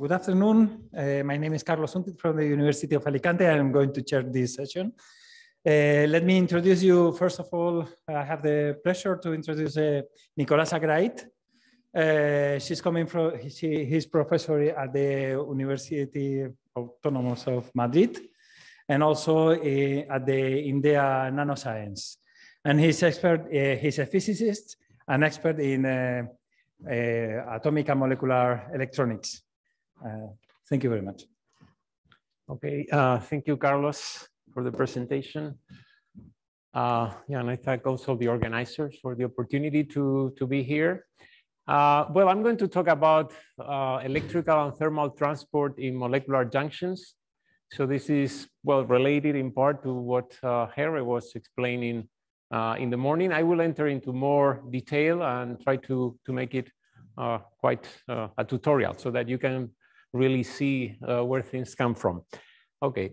good afternoon. Uh, my name is Carlos Untiedt from the University of Alicante. I'm going to chair this session. Uh, let me introduce you. First of all, I have the pleasure to introduce uh, Nicolás Agraït. Uh, she's coming from, she, he's professor at the University Autonomous of Madrid and also uh, at the IMDEA Nanoscience. And he's expert, uh, he's a physicist, an expert in uh, atomic and molecular electronics. Thank you very much. Okay, thank you, Carlos for the presentation. Uh, yeah, and I thank also the organizers for the opportunity to, to be here. Uh, well, I'm going to talk about uh, electrical and thermal transport in molecular junctions. So this is, well, related in part to what uh, Harry was explaining uh, in the morning. I will enter into more detail and try to, to make it uh, quite uh, a tutorial so that you can really see where things come from. Okay,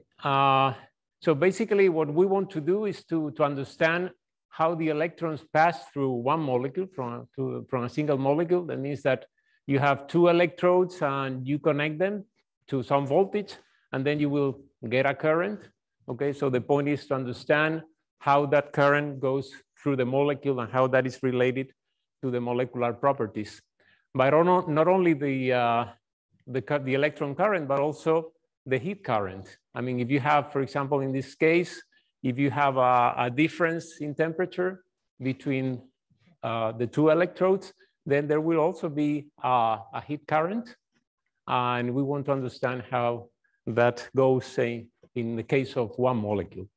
so basically what we want to do is to, to understand how the electrons pass through one molecule from, to, from a single molecule. That means that you have two electrodes and you connect them to some voltage and then you will get a current. Okay, so the point is to understand how that current goes through the molecule and how that is related to the molecular properties. But not only the, uh, the, the electron current, but also the heat current. I mean, if you have, for example, in this case, if you have a, a difference in temperature between uh, the two electrodes, then there will also be a, a heat current. And we want to understand how that goes, say, in the case of one molecule.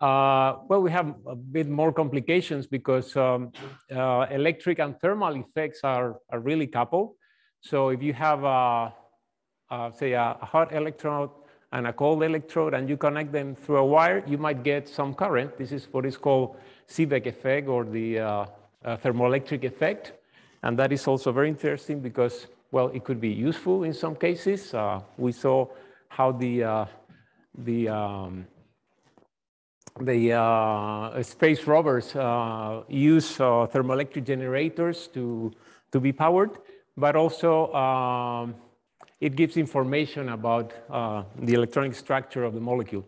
Uh, well, we have a bit more complications because um, uh, electric and thermal effects are, are really coupled. So if you have a, uh, say a, hot electrode and a cold electrode and you connect them through a wire, you might get some current. This is what is called Seebeck effect or the uh, uh, thermoelectric effect. And that is also very interesting because, well, it could be useful in some cases. Uh, we saw how the, uh, the, um, the uh, space rovers use thermoelectric generators to, to be powered, but also um, it gives information about uh, the electronic structure of the molecule.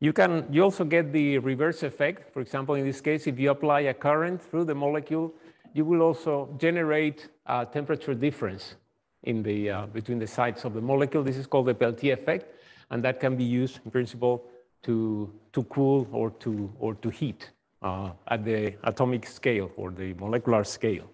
You can you also get the reverse effect. For example, in this case, if you apply a current through the molecule, you will also generate a temperature difference in the, uh, between the sides of the molecule. This is called the Peltier effect, and that can be used in principle to, to cool or to, or to heat uh, at the atomic scale or the molecular scale.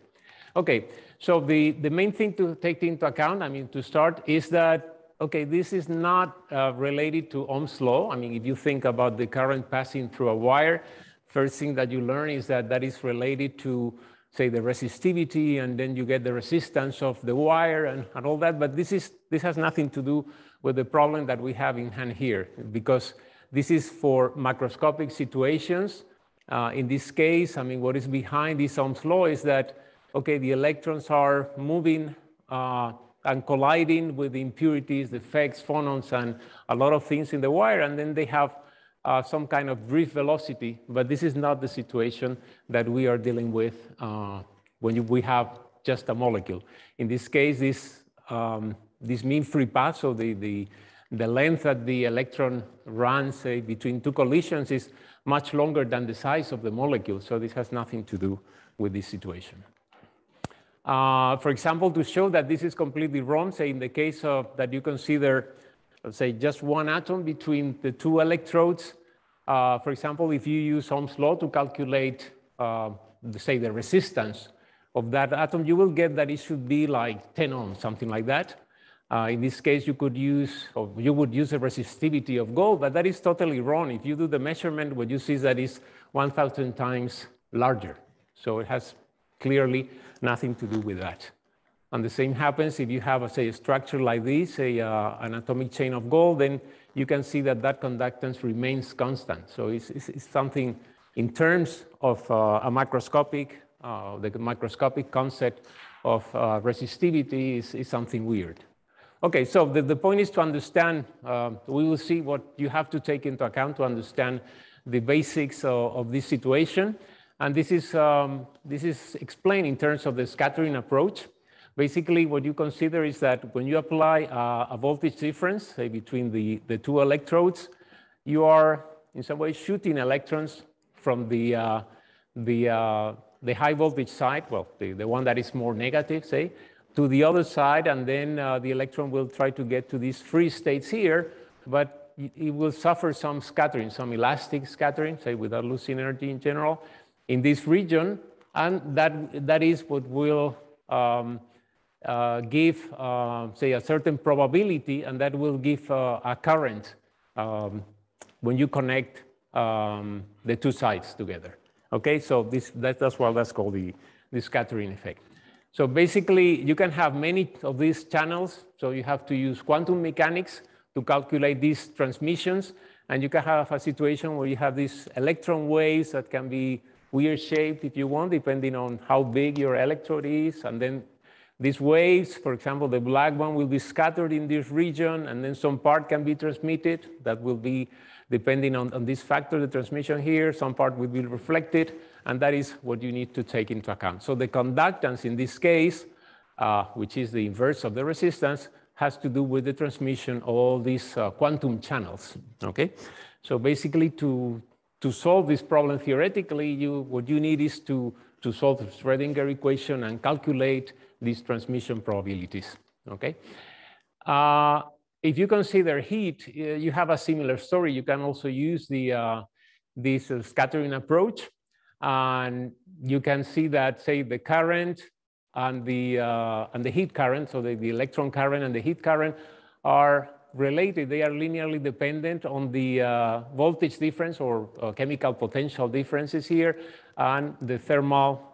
Okay, so the, the main thing to take into account, I mean, to start, is that, okay, this is not uh, related to Ohm's law. I mean, if you think about the current passing through a wire, first thing that you learn is that that is related to, say, the resistivity, and then you get the resistance of the wire and, and all that. But this, is, this has nothing to do with the problem that we have in hand here, because this is for macroscopic situations. Uh, in this case, I mean, what is behind this Ohm's law is that okay, the electrons are moving uh, and colliding with the impurities, defects, phonons, and a lot of things in the wire, and then they have uh, some kind of drift velocity, but this is not the situation that we are dealing with uh, when you, we have just a molecule. In this case, this, um, this mean free path, so the, the, the length that the electron runs say, between two collisions is much longer than the size of the molecule, so this has nothing to do with this situation. Uh, for example, to show that this is completely wrong, say in the case of that you consider, let's say, just one atom between the two electrodes. Uh, for example, if you use Ohm's law to calculate, uh, say, the resistance of that atom, you will get that it should be like 10 ohms, something like that. Uh, in this case, you could use, or you would use the resistivity of gold, but that is totally wrong. If you do the measurement, what you see is that it's 1,000 times larger. So it has clearly nothing to do with that. And the same happens if you have, say, a structure like this, a, uh, an atomic chain of gold, then you can see that that conductance remains constant. So it's, it's, it's something in terms of uh, a macroscopic, uh, the macroscopic concept of uh, resistivity is, is, something weird. Okay, so the, the point is to understand, uh, we will see what you have to take into account to understand the basics of, of this situation. And this is, um, this is explained in terms of the scattering approach. basically what you consider is that when you apply uh, a voltage difference, say between the, the two electrodes, you are in some way shooting electrons from the, uh, the, uh, the high voltage side, well, the, the one that is more negative, say, to the other side, and then uh, the electron will try to get to these free states here, but it will suffer some scattering, some elastic scattering, say, without losing energy in general, in this region, and that, that is what will um, uh, give, uh, say, a certain probability, and that will give uh, a current um, when you connect um, the two sides together. Okay, so this, that, that's what that's called the, the scattering effect. So basically, you can have many of these channels. So you have to use quantum mechanics to calculate these transmissions. And you can have a situation where you have these electron waves that can be weird shaped if you want, depending on how big your electrode is. And then these waves, for example, the black one will be scattered in this region, and then some part can be transmitted. That will be depending on, on this factor, the transmission here, some part will be reflected, and that is what you need to take into account. So the conductance in this case, uh, which is the inverse of the resistance, has to do with the transmission of all these uh, quantum channels, okay? So basically to, to solve this problem theoretically, you, what you need is to, to solve the Schrodinger equation and calculate these transmission probabilities, okay? Uh, if you consider heat, uh, you have a similar story. You can also use the, uh, this uh, scattering approach, and you can see that, say, the current and the, uh, and the heat current, so the, the electron current and the heat current are related. They are linearly dependent on the uh, voltage difference or uh, chemical potential differences here and the thermal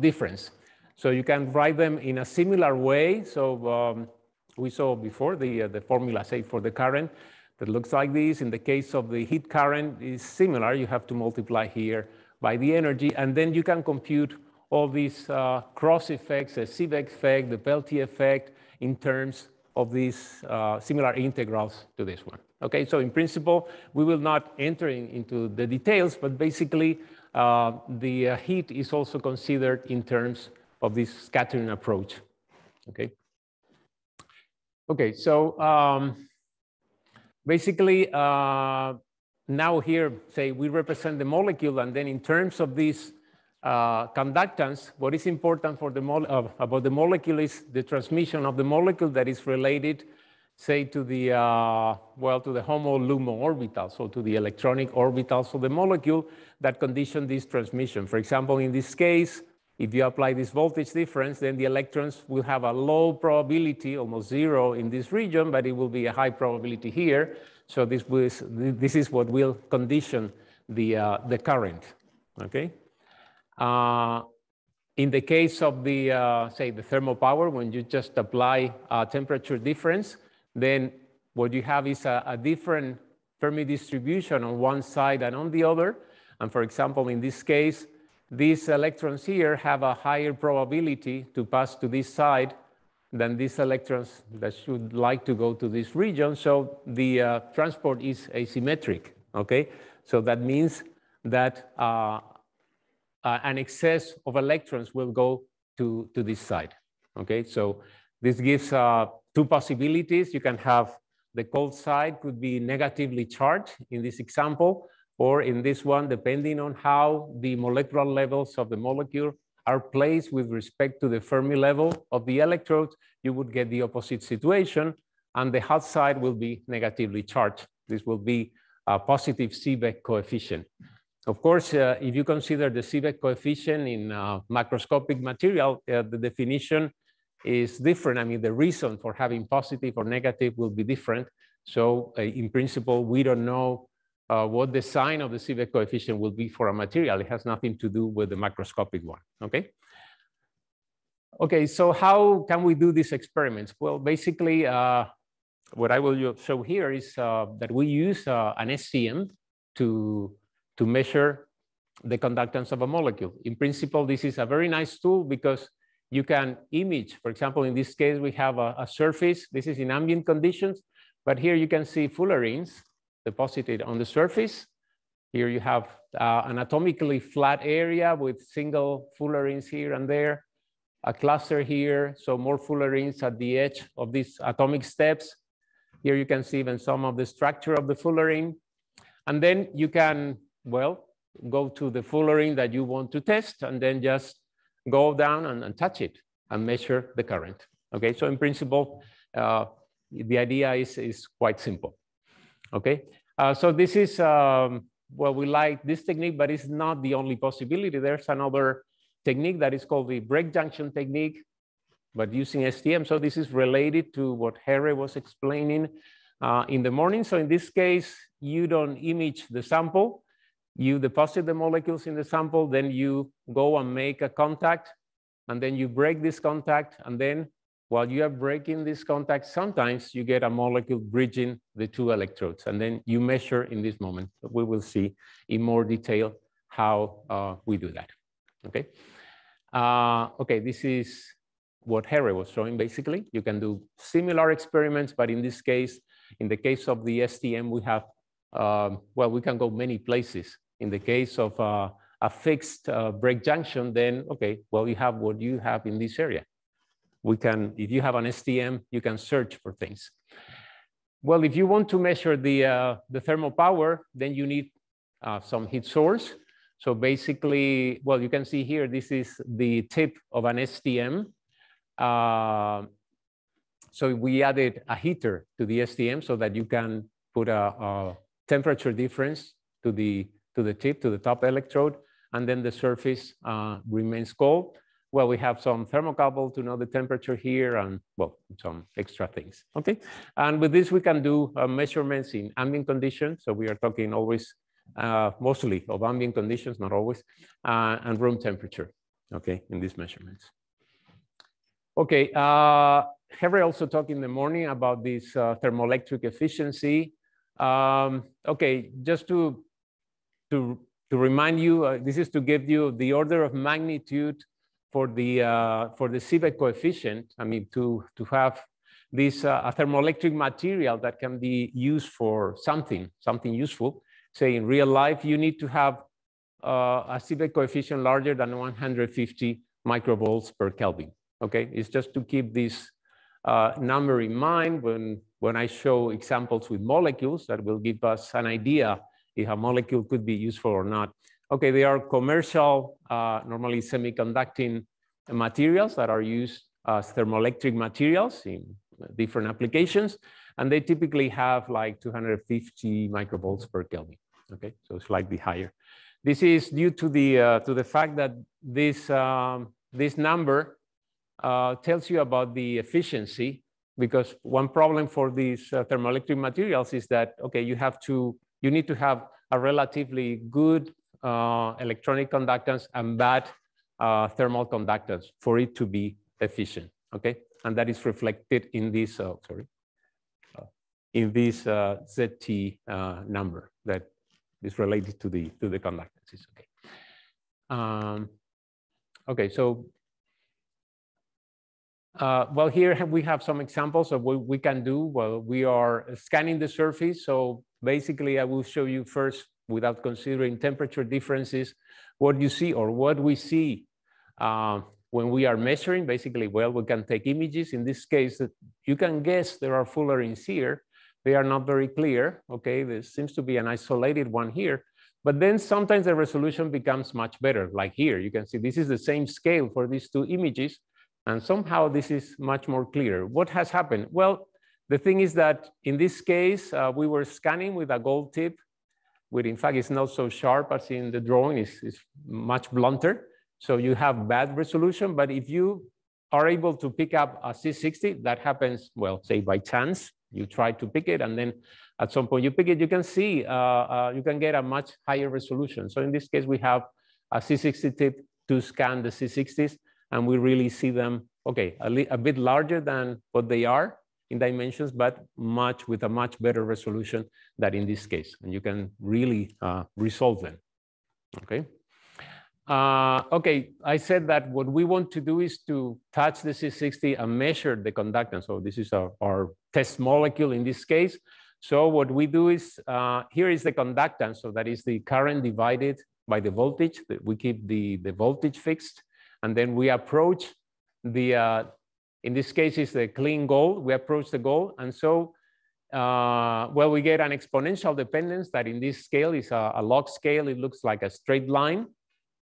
difference. So you can write them in a similar way. So um, we saw before the, uh, the formula, say, for the current that looks like this. In the case of the heat current is similar. You have to multiply here by the energy, and then you can compute all these uh, cross effects, the Seebeck effect, the Peltier effect, in terms of these uh, similar integrals to this one. Okay, so in principle, we will not enter in, into the details, but basically, uh, the uh, heat is also considered in terms of this scattering approach. Okay. Okay, so um, basically uh, now here, say we represent the molecule and then in terms of this uh, conductance, what is important for the uh, about the molecule is the transmission of the molecule that is related, say to the, uh, well, to the HOMO-LUMO orbital, so to the electronic orbital, so the molecule that condition this transmission. For example, in this case, if you apply this voltage difference, then the electrons will have a low probability, almost zero in this region, but it will be a high probability here. So this, was, this is what will condition the, uh, the current, okay? Uh, in the case of the, uh, say, the thermal power, when you just apply a temperature difference, then what you have is a, a different Fermi distribution on one side and on the other. And for example, in this case, these electrons here have a higher probability to pass to this side than these electrons that should like to go to this region. So the uh, transport is asymmetric, okay? So that means that uh, uh, an excess of electrons will go to, to this side, okay? So this gives uh, two possibilities. You can have the cold side could be negatively charged in this example, or in this one, depending on how the molecular levels of the molecule are placed with respect to the Fermi level of the electrodes, you would get the opposite situation, and the hot side will be negatively charged. This will be a positive Seebeck coefficient. Of course, uh, if you consider the Seebeck coefficient in uh, macroscopic material, uh, the definition is different. I mean, the reason for having positive or negative will be different. So uh, in principle, we don't know uh, what the sign of the Seebeck coefficient will be for a material. It has nothing to do with the macroscopic one, okay? Okay, so how can we do these experiments? Well, basically, uh, what I will show here is that we use an STM to, to measure the conductance of a molecule. In principle, this is a very nice tool because you can image, for example, in this case, we have a, a surface. This is in ambient conditions, but here you can see fullerenes deposited on the surface. Here you have uh, an atomically flat area with single fullerenes here and there. a cluster here, so more fullerenes at the edge of these atomic steps. Here you can see even some of the structure of the fullerene. And then you can, well, go to the fullerene that you want to test and then just go down and, and touch it and measure the current. Okay, so in principle, uh, the idea is, is quite simple. Okay, uh, so this is, um, well, we like this technique, but it's not the only possibility. There's another technique that is called the break junction technique, but using STM. So this is related to what Harry was explaining uh, in the morning. So in this case, you don't image the sample, you deposit the molecules in the sample, then you go and make a contact, and then you break this contact, and then while you are breaking this contact, sometimes you get a molecule bridging the two electrodes, and then you measure in this moment. We will see in more detail how uh, we do that, okay? Uh, okay, this is what Harry was showing, basically. You can do similar experiments, but in this case, in the case of the STM, we have, um, well, we can go many places. In the case of uh, a fixed uh, break junction, then, okay, well, you have what you have in this area we can, if you have an STM, you can search for things. Well, if you want to measure the, uh, the thermal power, then you need uh, some heat source. So basically, well, you can see here, this is the tip of an STM. Uh, so we added a heater to the STM so that you can put a, a, temperature difference to the, to the tip, to the top electrode, and then the surface uh, remains cold well, we have some thermocouple to know the temperature here and, well, some extra things, okay? And with this, we can do uh, measurements in ambient conditions. So we are talking always, uh, mostly of ambient conditions, not always, uh, and room temperature, okay, in these measurements. Okay, uh, Harry also talked in the morning about this uh, thermoelectric efficiency. Um, okay, just to, to, to remind you, uh, this is to give you the order of magnitude for the uh, for the Seebeck coefficient, I mean, to to have this uh, thermoelectric material that can be used for something, something useful. Say in real life, you need to have uh, a Seebeck coefficient larger than 150 microvolts per Kelvin. Okay, it's just to keep this uh, number in mind when when I show examples with molecules that will give us an idea if a molecule could be useful or not. Okay, they are commercial, uh, normally semiconducting materials that are used as thermoelectric materials in different applications. And they typically have like 250 microvolts per Kelvin. Okay, so slightly higher. This is due to the, uh, to the fact that this, um, this number uh, tells you about the efficiency because one problem for these uh, thermoelectric materials is that, okay, you have to, you need to have a relatively good uh, electronic conductance and bad uh, thermal conductance for it to be efficient, okay? And that is reflected in this, uh, sorry, in this ZT number that is related to the, to the conductance, okay? Um, okay, so uh, well, here we have some examples of what we can do Well, we are scanning the surface. So basically, I will show you first without considering temperature differences, what you see or what we see uh, when we are measuring, basically, well, we can take images. In this case, that you can guess there are fullerenes here. They are not very clear, okay? There seems to be an isolated one here. But then sometimes the resolution becomes much better, like here. You can see this is the same scale for these two images, and somehow this is much more clear. What has happened? Well, the thing is that in this case, uh, we were scanning with a gold tip which in fact is not so sharp as in the drawing, it's, it's much blunter. So you have bad resolution, but if you are able to pick up a C60, that happens, well, say by chance, you try to pick it and then at some point you pick it, you can see, uh, uh, you can get a much higher resolution. So in this case, we have a C60 tip to scan the C60s and we really see them, okay, a, a bit larger than what they are, in dimensions, but much with a much better resolution than in this case. And you can really uh, resolve them, okay? Uh, okay, I said that what we want to do is to touch the C60 and measure the conductance. So this is our, our test molecule in this case. So what we do is, uh, here is the conductance. So that is the current divided by the voltage. We keep the, the voltage fixed. And then we approach the, uh, in this case, is the clean goal. We approach the goal. And so, uh, well, we get an exponential dependence that in this scale is a, a log scale. It looks like a straight line.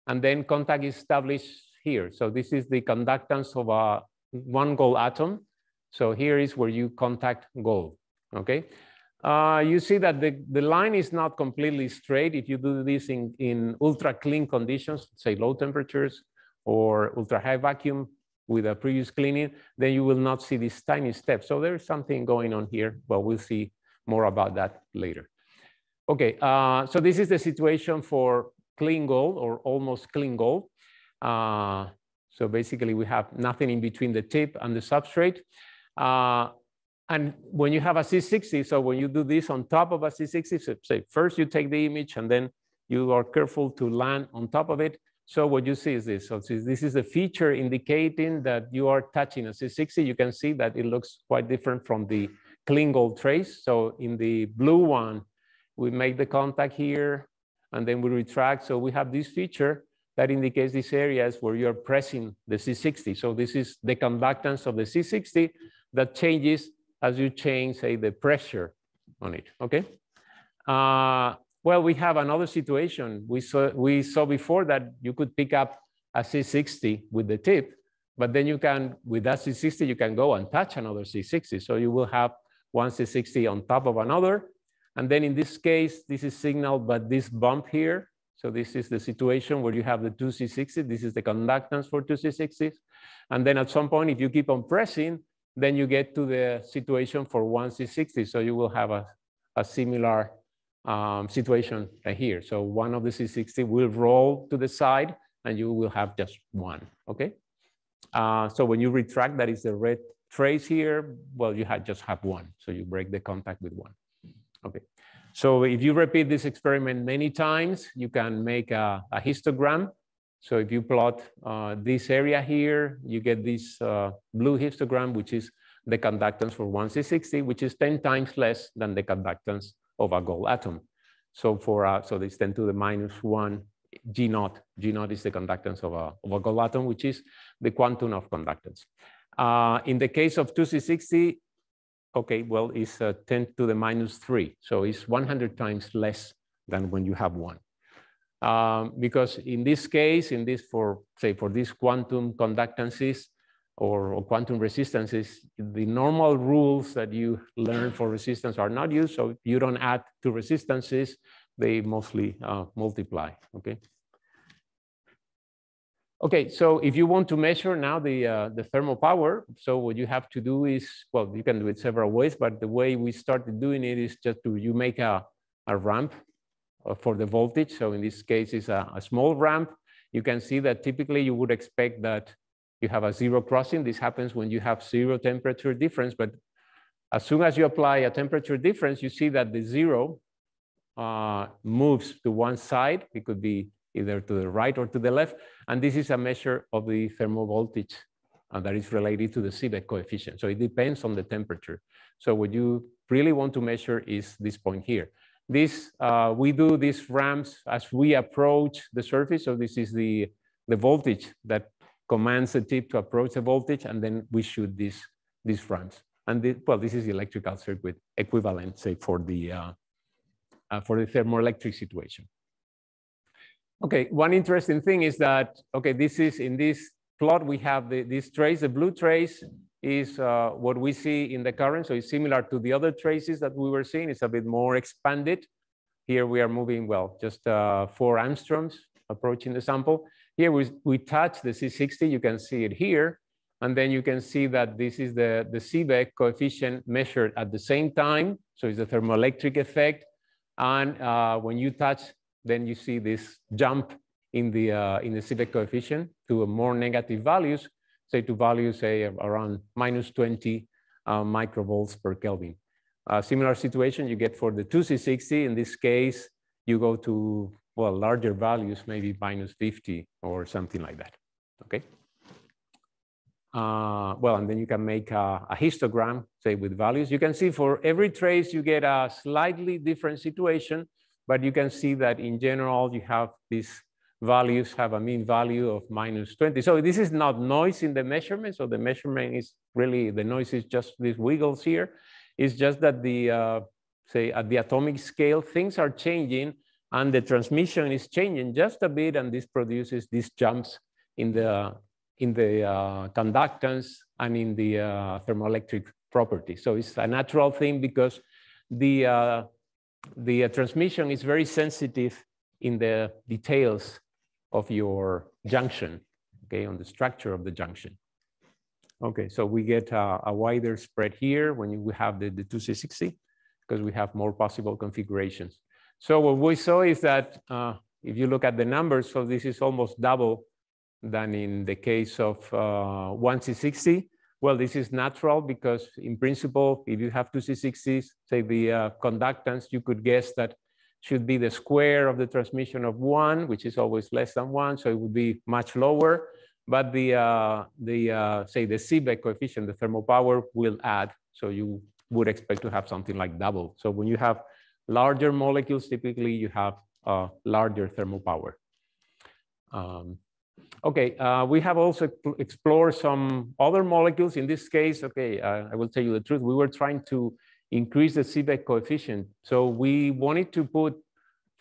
And then contact is established here. So this is the conductance of a one gold atom. So here is where you contact gold, okay? Uh, you see that the, the line is not completely straight. If you do this in, in ultra clean conditions, say low temperatures or ultra high vacuum with a previous cleaning, then you will not see these tiny steps. So there's something going on here, but we'll see more about that later. Okay, uh, so this is the situation for clean gold or almost clean gold. Uh, so basically we have nothing in between the tip and the substrate. Uh, and when you have a C60, so when you do this on top of a C60, so say first you take the image and then you are careful to land on top of it. So what you see is this. So this is a feature indicating that you are touching a C60. You can see that it looks quite different from the clean gold trace. So in the blue one, we make the contact here and then we retract. So we have this feature that indicates these areas where you're pressing the C60. So this is the conductance of the C60 that changes as you change, say, the pressure on it, okay? Uh, well, we have another situation. We saw, we saw before that you could pick up a C60 with the tip, but then you can, with that C60, you can go and touch another C60. So you will have one C60 on top of another. And then in this case, this is signaled by this bump here so this is the situation where you have the two C60. This is the conductance for two C60s. And then at some point, if you keep on pressing, then you get to the situation for one C60. So you will have a, a similar um, situation right here. So one of the C60 will roll to the side and you will have just one, okay? Uh, so when you retract, that is the red trace here, well, you have just have one. So you break the contact with one, okay? So if you repeat this experiment many times, you can make a, a histogram. So if you plot uh, this area here, you get this uh, blue histogram, which is the conductance for 1C60, which is 10 times less than the conductance of a gold atom. So for uh, so it's 10 to the minus one G naught. G naught is the conductance of a, of a gold atom, which is the quantum of conductance. Uh, in the case of 2C60, okay, well, it's uh, 10 to the minus 3. So it's 100 times less than when you have one. Um, because in this case, in this for, say, for these quantum conductances or, or, quantum resistances, the normal rules that you learn for resistance are not used. So you don't add to resistances, they mostly uh, multiply, okay? Okay, so if you want to measure now the, uh, the thermal power, so what you have to do is, well, you can do it several ways, but the way we started doing it is just to, you make a, a ramp uh, for the voltage. So in this case, it's a, a small ramp. You can see that typically you would expect that you have a zero crossing. This happens when you have zero temperature difference, but as soon as you apply a temperature difference, you see that the zero uh, moves to one side. It could be either to the right or to the left. And this is a measure of the thermal voltage uh, that is related to the Seebeck coefficient. So it depends on the temperature. So what you really want to measure is this point here. This, uh, we do these ramps as we approach the surface. So this is the, the voltage that commands the tip to approach the voltage, and then we shoot these, these ramps. And the, well, this is the electrical circuit equivalent, say, for the, uh, uh, for the thermoelectric situation. Okay, one interesting thing is that, okay, this is in this plot, we have the, this trace, the blue trace is uh, what we see in the current. So it's similar to the other traces that we were seeing. It's a bit more expanded. Here we are moving, well, just uh, four angstroms approaching the sample. Here we, we touch the C60, you can see it here. And then you can see that this is the, the Seebeck coefficient measured at the same time. So it's a thermoelectric effect. And uh, when you touch then you see this jump in the, uh, in the Seebeck coefficient to a more negative values, say to values say around minus 20 uh, microvolts per Kelvin. A similar situation you get for the 2C60. In this case, you go to, well, larger values, maybe minus 50 or something like that, okay? Uh, well, and then you can make a, a, histogram, say with values. You can see for every trace, you get a slightly different situation but you can see that in general, you have this values have a mean value of minus 20. So this is not noise in the measurement. So the measurement is really, the noise is just these wiggles here. It's just that the, uh, say at the atomic scale, things are changing and the transmission is changing just a bit and this produces these jumps in the, in the uh, conductance and in the uh, thermoelectric property. So it's a natural thing because the, uh, the uh, transmission is very sensitive in the details of your junction, okay, on the structure of the junction. Okay, so we get a, a wider spread here when we have the, the 2C60 because we have more possible configurations. So what we saw is that uh, if you look at the numbers, so this is almost double than in the case of uh, 1C60. Well, this is natural because in principle, if you have two C60s, say the uh, conductance, you could guess that should be the square of the transmission of one, which is always less than one, so it would be much lower. But the, uh, the uh, say the Seebeck coefficient, the thermal power will add, so you would expect to have something like double. So when you have larger molecules, typically you have a larger thermal power. Um, okay, uh, we have also explored some other molecules. In this case, okay, uh, I will tell you the truth. We were trying to increase the Seebeck coefficient. So we wanted to put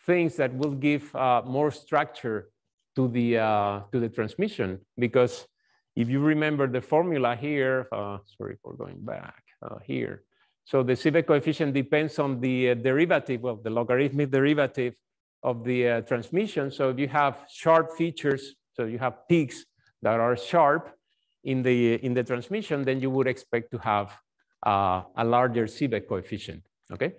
things that will give uh, more structure to the, uh, to the transmission because if you remember the formula here, uh, sorry for going back uh, here. So the Seebeck coefficient depends on the uh, derivative, well, the logarithmic derivative of the uh, transmission. So if you have sharp features, so you have peaks that are sharp in the, in the transmission, then you would expect to have uh, a larger Seebeck coefficient, okay?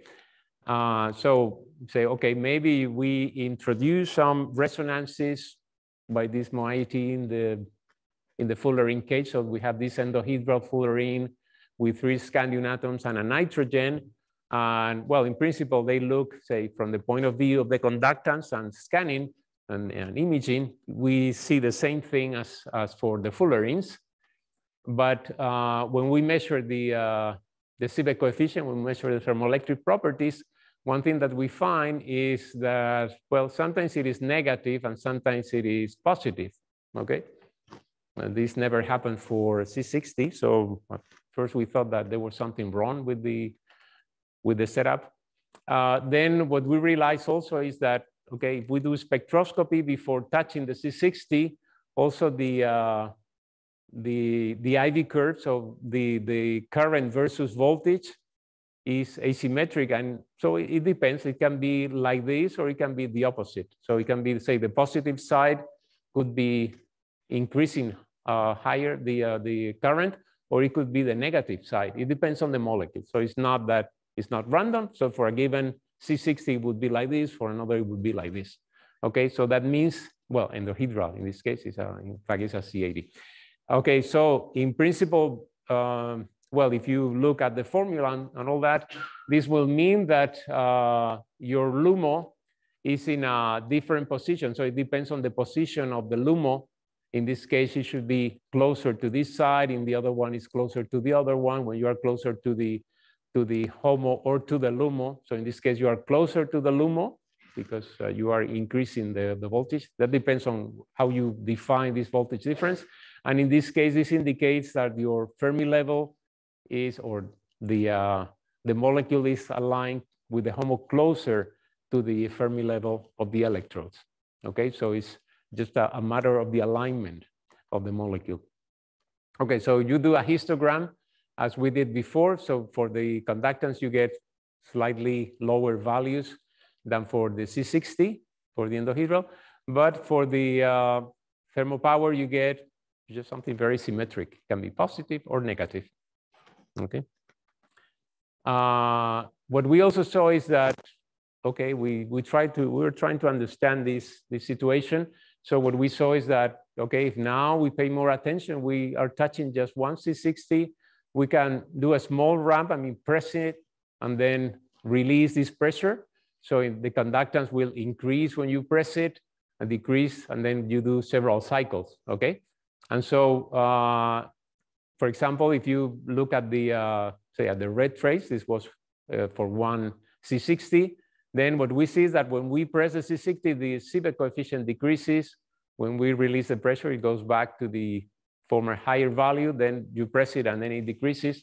Uh, so say, okay, maybe we introduce some resonances by this moiety in the, in the fullerene cage. So we have this endohedral fullerene with three scandium atoms and a nitrogen. And well, in principle, they look, say, from the point of view of the conductance and scanning and, and imaging, we see the same thing as, as for the fullerenes. But uh, when we measure the, uh, the Seebeck coefficient, when we measure the thermoelectric properties, one thing that we find is that, well, sometimes it is negative and sometimes it is positive, okay? This never happened for C60. So first we thought that there was something wrong with the, with the setup. Uh, then what we realized also is that, okay, if we do spectroscopy before touching the C60, also the, uh, the, the IV curve, so the, the current versus voltage is asymmetric. And so it, it depends. It can be like this or it can be the opposite. So it can be, say, the positive side could be increasing uh, higher the, uh, the current, or it could be the negative side. It depends on the molecule. So it's not that it's not random. So for a given C60 it would be like this, for another it would be like this. Okay, so that means, well, endohedral in this case, is a, in fact, it's a C80. Okay, so in principle, um, well, if you look at the formula and, and all that, this will mean that uh, your LUMO is in a different position. So it depends on the position of the LUMO. In this case, it should be closer to this side. In the other one, is closer to the other one. When you are closer to the to the HOMO or to the LUMO, so in this case, you are closer to the LUMO because uh, you are increasing the, the voltage. That depends on how you define this voltage difference. And in this case, this indicates that your Fermi level is, or the, uh, the molecule is aligned with the HOMO closer to the Fermi level of the electrodes. Okay, so it's just a, a matter of the alignment of the molecule. Okay, so you do a histogram as we did before. So for the conductance, you get slightly lower values than for the C60 for the endohedral. But for the uh, thermal power, you get just something very symmetric. It can be positive or negative. Okay. Uh, what we also saw is that, okay, we, we tried to, we were trying to understand this, this situation. So what we saw is that, okay, if now we pay more attention, we are touching just one C60, we can do a small ramp, I mean, press it and then release this pressure. So the conductance will increase when you press it and decrease, and then you do several cycles, okay? And so uh, for example, if you look at the, uh, say at the red trace, this was uh, for one C60, then what we see is that when we press the C60, the Seebeck coefficient decreases. When we release the pressure, it goes back to the former higher value, then you press it and then it decreases.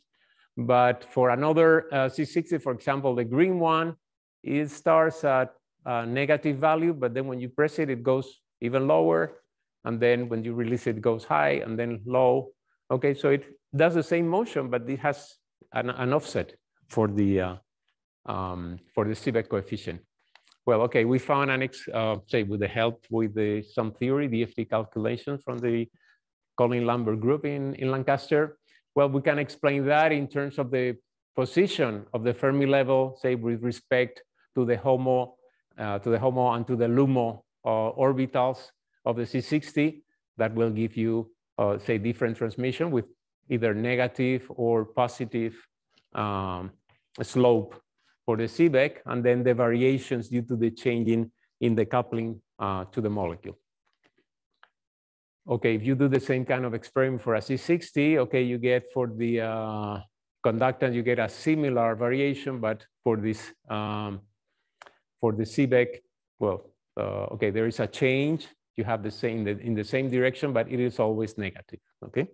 But for another uh, C60, for example, the green one, it starts at a negative value, but then when you press it, it goes even lower. And then when you release it, it goes high and then low. Okay, so it does the same motion, but it has an, an offset for the, uh, um, for the Seebeck coefficient. Well, okay, we found an, ex, uh, say with the help with the, some theory, DFT calculation from the Colin Lambert group in, in Lancaster. Well, we can explain that in terms of the position of the Fermi level, say with respect to the HOMO, uh, to the HOMO and to the LUMO uh, orbitals of the C60 that will give you, uh, say, different transmission with either negative or positive um, slope for the Seebeck, and then the variations due to the changing in the coupling uh, to the molecule. Okay, if you do the same kind of experiment for a C60, okay, you get for the uh, conductance, you get a similar variation, but for this, um, for the Seebeck, well, uh, okay, there is a change. You have the same in the same direction, but it is always negative, okay?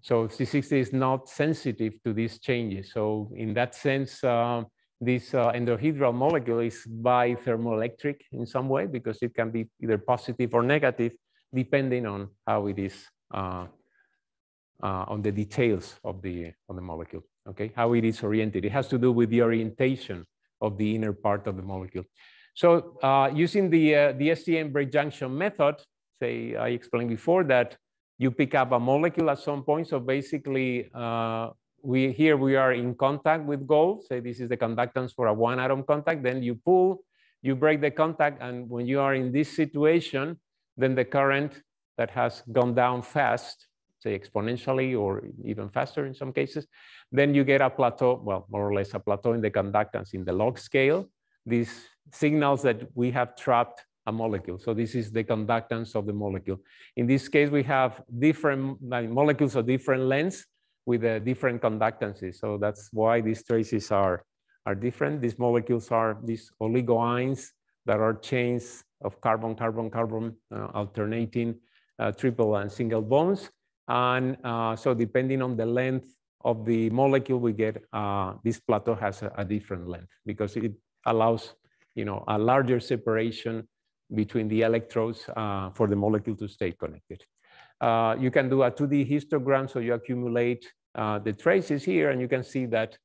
So C60 is not sensitive to these changes. So in that sense, uh, this uh, endohedral molecule is bithermoelectric in some way because it can be either positive or negative depending on how it is uh, uh, on the details of the, of the molecule, okay? How it is oriented. It has to do with the orientation of the inner part of the molecule. So uh, using the, uh, the STM break junction method, say I explained before that you pick up a molecule at some point. So basically, uh, we here we are in contact with gold. Say this is the conductance for a one atom contact. Then you pull, you break the contact. And when you are in this situation, then the current that has gone down fast, say exponentially or even faster in some cases, then you get a plateau, well, more or less a plateau in the conductance in the log scale. These signals that we have trapped a molecule. So this is the conductance of the molecule. In this case, we have different like, molecules of different lengths with uh, different conductances. So that's why these traces are, are different. These molecules are these oligoynes that are chains of carbon, carbon, carbon, uh, alternating uh, triple and single bonds. And uh, so depending on the length of the molecule, we get uh, this plateau has a, a different length because it allows you know, a larger separation between the electrodes uh, for the molecule to stay connected. Uh, you can do a 2D histogram, so you accumulate uh, the traces here, and you can see that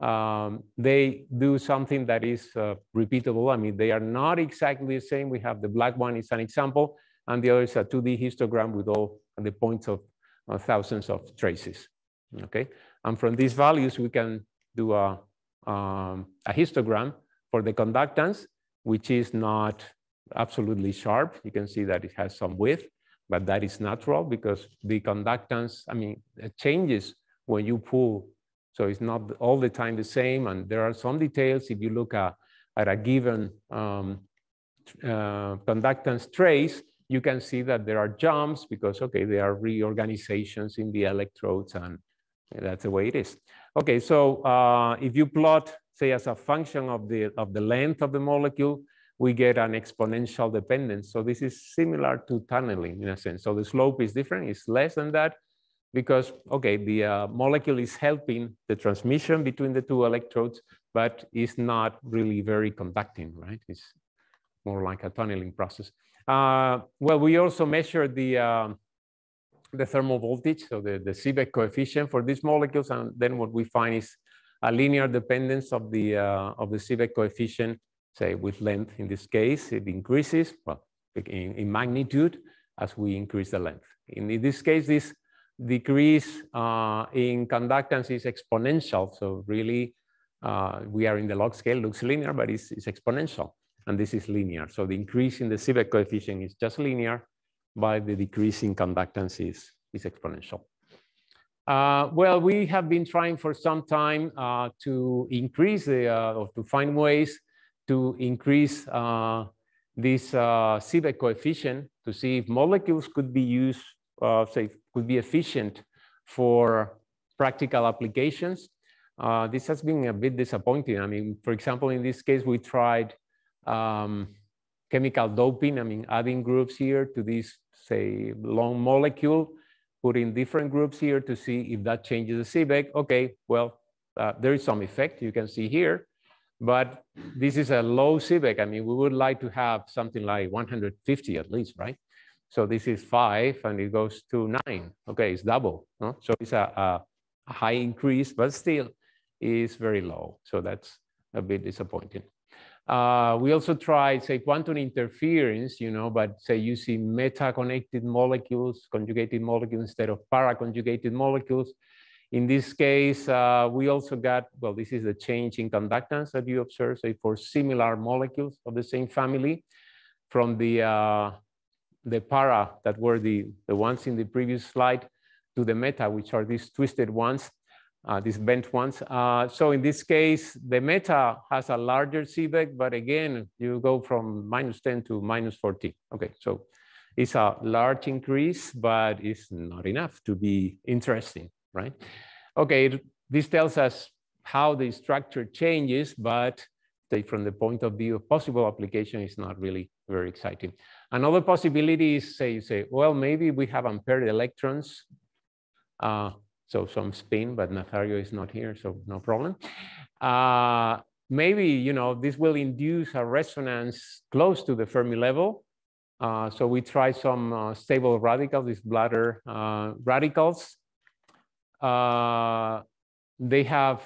um, they do something that is uh, repeatable. I mean, they are not exactly the same. We have the black one is an example, and the other is a 2D histogram with all the points of uh, thousands of traces. Okay, and from these values, we can do a, um, a histogram for the conductance, which is not absolutely sharp. You can see that it has some width, but that is natural because the conductance, I mean, changes when you pull. So it's not all the time the same. And there are some details if you look at, at a given um, uh, conductance trace, you can see that there are jumps because, okay, there are reorganizations in the electrodes and that's the way it is. Okay, so uh, if you plot, say, as a function of the, of the length of the molecule, we get an exponential dependence. So this is similar to tunneling in a sense. So the slope is different, it's less than that because, okay, the uh, molecule is helping the transmission between the two electrodes, but it's not really very conducting, right? It's more like a tunneling process. Uh, well, we also measure the, uh, the thermal voltage, so the, the Seebeck coefficient for these molecules, and then what we find is a linear dependence of the, uh, of the Seebeck coefficient say with length in this case, it increases, well, in, in magnitude as we increase the length. In, in this case, this decrease uh, in conductance is exponential. So really, uh, we are in the log scale, looks linear, but it's, it's, exponential. And this is linear. So the increase in the Seebeck coefficient is just linear, but the decrease in conductance is, is exponential. Uh, well, we have been trying for some time uh, to increase the, uh, or to find ways to increase uh, this uh, Seebeck coefficient to see if molecules could be used, uh, say, could be efficient for practical applications. uh, this has been a bit disappointing. I mean, for example, in this case, we tried um, chemical doping, I mean, adding groups here to this, say, long molecule, putting different groups here to see if that changes the Seebeck. Okay, well, uh, there is some effect you can see here, but this is a low Seebeck. I mean, we would like to have something like 150 at least, right? So this is five and it goes to nine. Okay, it's double. No? So it's a, a, high increase, but still is very low. So that's a bit disappointing. Uh, we also tried, say, quantum interference, you know, but say using meta-connected molecules, conjugated molecules instead of para-conjugated molecules. In this case, uh, we also got, well, this is the change in conductance that you observe, say, for similar molecules of the same family from the, uh, the para that were the, the ones in the previous slide to the meta, which are these twisted ones uh, these bent ones. Uh, so in this case, the meta has a larger Seebeck, but again, you go from minus 10 to minus 14. Okay, so it's a large increase, but it's not enough to be interesting, right? Okay, this tells us how the structure changes, but from the point of view of possible application, it's not really very exciting. Another possibility is say, you say, well, maybe we have unpaired electrons. Uh, so some spin, but Nazario is not here, so no problem. Uh, maybe, you know, this will induce a resonance close to the Fermi level. Uh, so we try some uh, stable radicals, these Blatter uh, radicals. Uh, they have,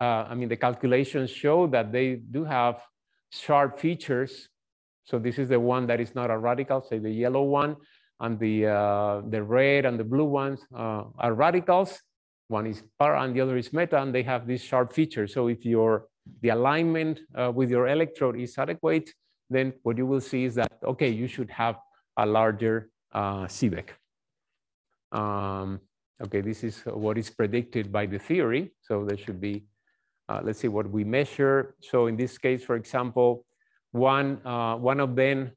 uh, I mean, the calculations show that they do have sharp features. So this is the one that is not a radical, say the yellow one and the, uh, the red and the blue ones uh, are radicals. One is para and the other is meta, and they have this sharp feature. So if your the alignment uh, with your electrode is adequate, then what you will see is that, okay, you should have a larger uh, Seebeck. Um, okay, this is what is predicted by the theory. So there should be, uh, let's see what we measure. So in this case, for example, one, uh, one of them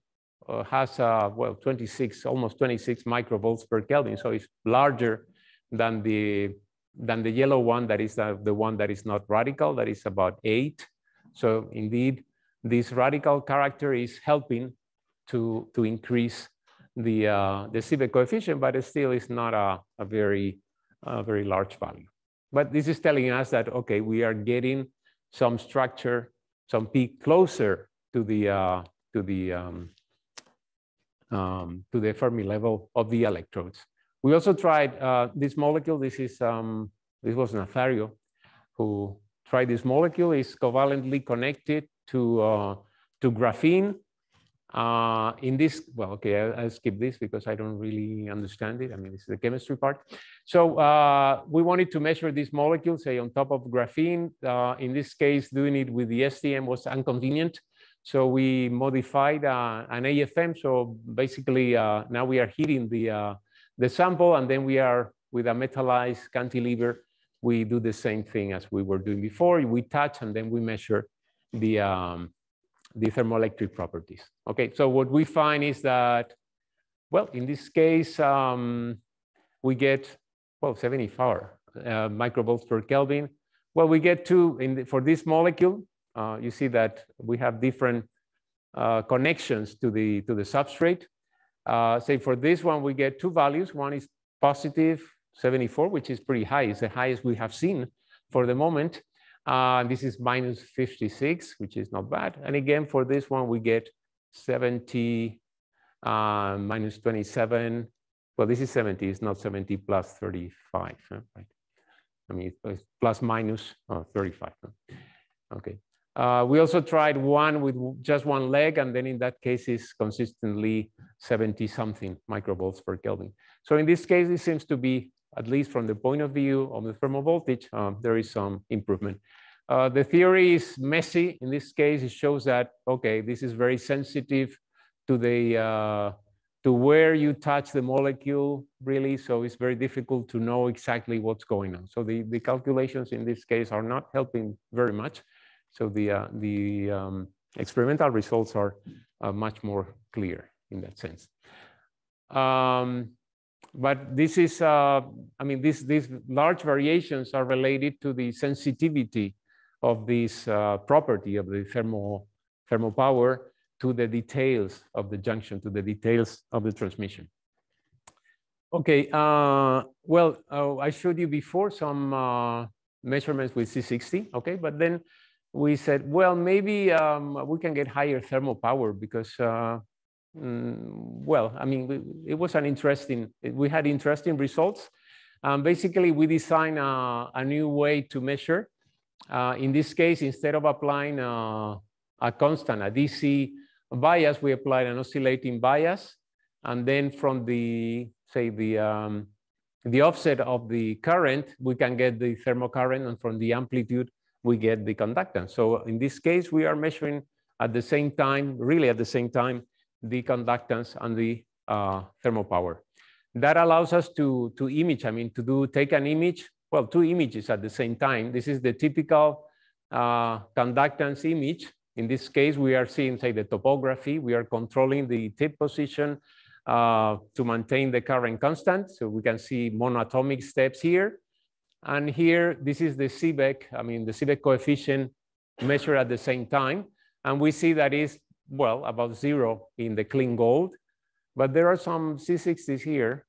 uh, has uh, well 26 almost 26 microvolts per kelvin so it's larger than the than the yellow one that is uh, the one that is not radical that is about eight so indeed this radical character is helping to to increase the uh, the Seebeck coefficient but it still is not a, a very a very large value but this is telling us that okay we are getting some structure some peak closer to the uh, to the um, um, to the Fermi level of the electrodes. We also tried uh, this molecule. This is um, this was Nazario who tried this molecule. It's covalently connected to uh, to graphene. Uh, in this, well, okay, I, will skip this because I don't really understand it. I mean, this is the chemistry part. So uh, we wanted to measure this molecule, say on top of graphene. Uh, in this case, doing it with the STM was inconvenient so we modified uh, an AFM. So basically uh, now we are heating the, uh, the sample and then we are with a metallized cantilever, we do the same thing as we were doing before. We touch and then we measure the, um, the thermoelectric properties. Okay, so what we find is that, well, in this case, um, we get, well, 74 uh, microvolts per Kelvin. Well, we get two, in the, for this molecule, uh, you see that we have different uh, connections to the, to the substrate. Uh, say for this one, we get two values. One is positive 74, which is pretty high. It's the highest we have seen for the moment. Uh, this is minus 56, which is not bad. And again, for this one, we get 70 uh, minus 27. Well, this is 70, it's not 70 plus 35, huh? right? I mean, it's plus minus oh, 35. Huh? Okay. Uh, we also tried one with just one leg, and then in that case is consistently 70 something microvolts per Kelvin. So in this case, it seems to be, at least from the point of view of the thermal voltage, um, there is some improvement. Uh, the theory is messy. In this case, it shows that, okay, this is very sensitive to the uh, to where you touch the molecule, really. So it's very difficult to know exactly what's going on. So the, the calculations in this case are not helping very much. So the, uh, the um, experimental results are uh, much more clear in that sense. Um, but this is, uh, I mean, this, these large variations are related to the sensitivity of this uh, property of the thermal, thermal power to the details of the junction, to the details of the transmission. Okay, uh, well, uh, I showed you before some uh, measurements with C60, okay, but then we said, well, maybe um, we can get higher thermal power because, mm, well, I mean, it was an interesting, we had interesting results. Um, basically, we designed a, a, new way to measure. Uh, in this case, instead of applying a, a constant, a DC bias, we applied an oscillating bias. And then from the, say, the, um, the offset of the current, we can get the thermal current, and from the amplitude, we get the conductance. So in this case, we are measuring at the same time, really at the same time, the conductance and the uh, thermal power. That allows us to, to image, I mean, to do take an image, well, two images at the same time. This is the typical uh, conductance image. In this case, we are seeing, say, the topography. We are controlling the tip position uh, to maintain the current constant. So we can see monatomic steps here. And here, this is the Seebeck, I mean, the Seebeck coefficient measured at the same time. And we see that is, well, about zero in the clean gold. But there are some C60s here.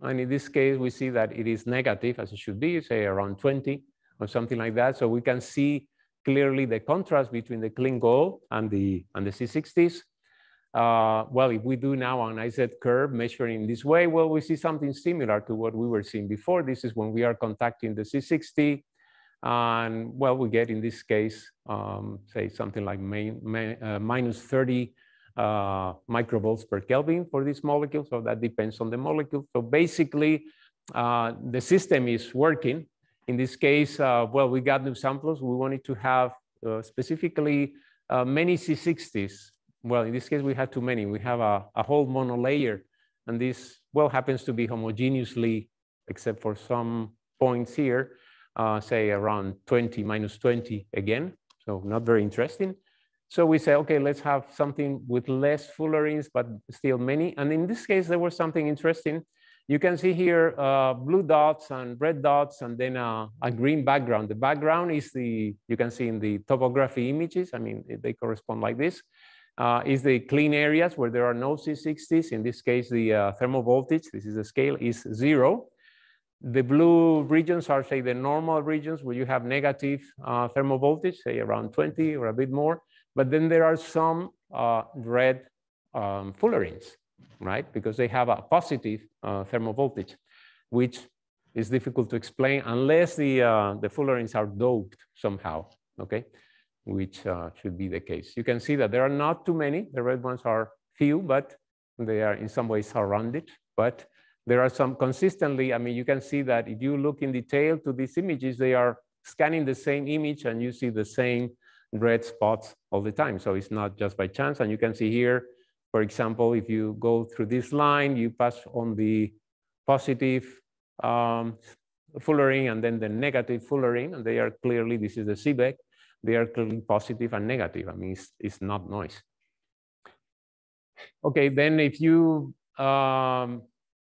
And in this case, we see that it is negative, as it should be, say around 20 or something like that. So we can see clearly the contrast between the clean gold and the, and the C60s. Uh, well, if we do now an IZ curve measuring this way, well, we see something similar to what we were seeing before. This is when we are contacting the C60. And well, we get in this case, um, say something like main, main, uh, minus 30 uh, microvolts per Kelvin for this molecule. So that depends on the molecule. So basically, uh, the system is working. In this case, uh, well, we got new samples. We wanted to have uh, specifically many C60s well, in this case, we have too many. We have a, a whole monolayer, and this, well, happens to be homogeneously, except for some points here, uh, say around 20, minus 20 again. So not very interesting. So we say, okay, let's have something with less fullerenes, but still many. And in this case, there was something interesting. You can see here uh, blue dots and red dots, and then uh, a green background. The background is the, you can see in the topography images. I mean, they correspond like this uh, is the clean areas where there are no C60s. In this case, the uh, thermal voltage, this is the scale, is zero. The blue regions are, say, the normal regions where you have negative uh, thermal voltage, say around 20 or a bit more. But then there are some uh, red um, fullerenes, right? Because they have a positive uh, thermal voltage, which is difficult to explain unless the, uh, the fullerenes are doped somehow, okay? which uh, should be the case. You can see that there are not too many. The red ones are few, but they are in some ways surrounded. But there are some consistently, I mean, you can see that if you look in detail to these images, they are scanning the same image and you see the same red spots all the time. So it's not just by chance. And you can see here, for example, if you go through this line, you pass on the positive um, fullerene and then the negative fullerene, and they are clearly, this is the Seebeck they are clearly positive and negative. I mean, it's, it's not noise. Okay, then if you um,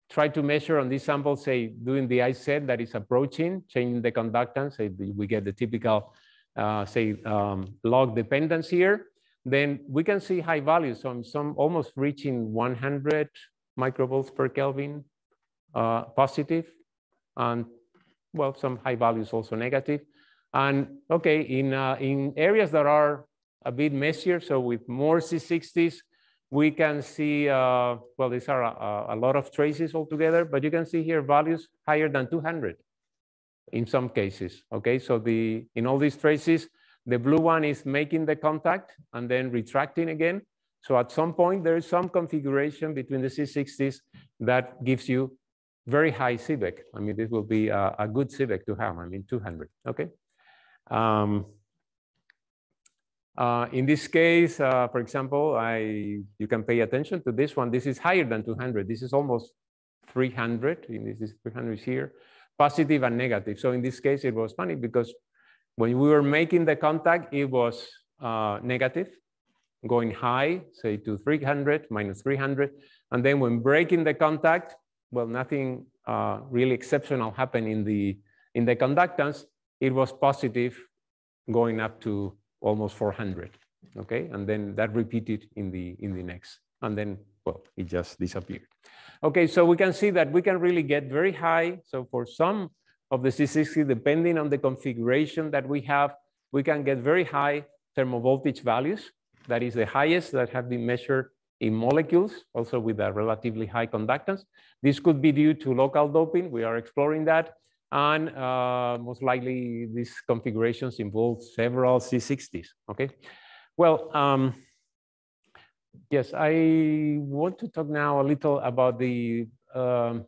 try to measure on this sample, say doing the IZ that is approaching, changing the conductance, say we get the typical, uh, say, um, log dependence here, then we can see high values on some almost reaching 100 microvolts per Kelvin uh, positive, and well, some high values also negative. And okay, in, uh, in areas that are a bit messier, so with more C60s, we can see, uh, well, these are a, a, lot of traces altogether, but you can see here values higher than 200 in some cases, okay? So the in all these traces, the blue one is making the contact and then retracting again. So at some point, there is some configuration between the C60s that gives you very high Seebeck. I mean, this will be a, a good Seebeck to have, I mean, 200, okay? Um, uh, in this case, uh, for example, I you can pay attention to this one. This is higher than 200. This is almost 300. And this is 300 here, positive and negative. So in this case, it was funny because when we were making the contact, it was uh, negative, going high, say to 300, minus 300. And then when breaking the contact, well, nothing uh, really exceptional happened in the, in the conductance. It was positive going up to almost 400, okay? And then that repeated in the, in the next, and then, well, it just disappeared. Okay, so we can see that we can really get very high. So for some of the C60, depending on the configuration that we have, we can get very high thermovoltage values. That is the highest that have been measured in molecules, also with a relatively high conductance. This could be due to local doping. We are exploring that. And uh, most likely these configurations involve several C60s, okay? Well, um, yes, I want to talk now a little about the um,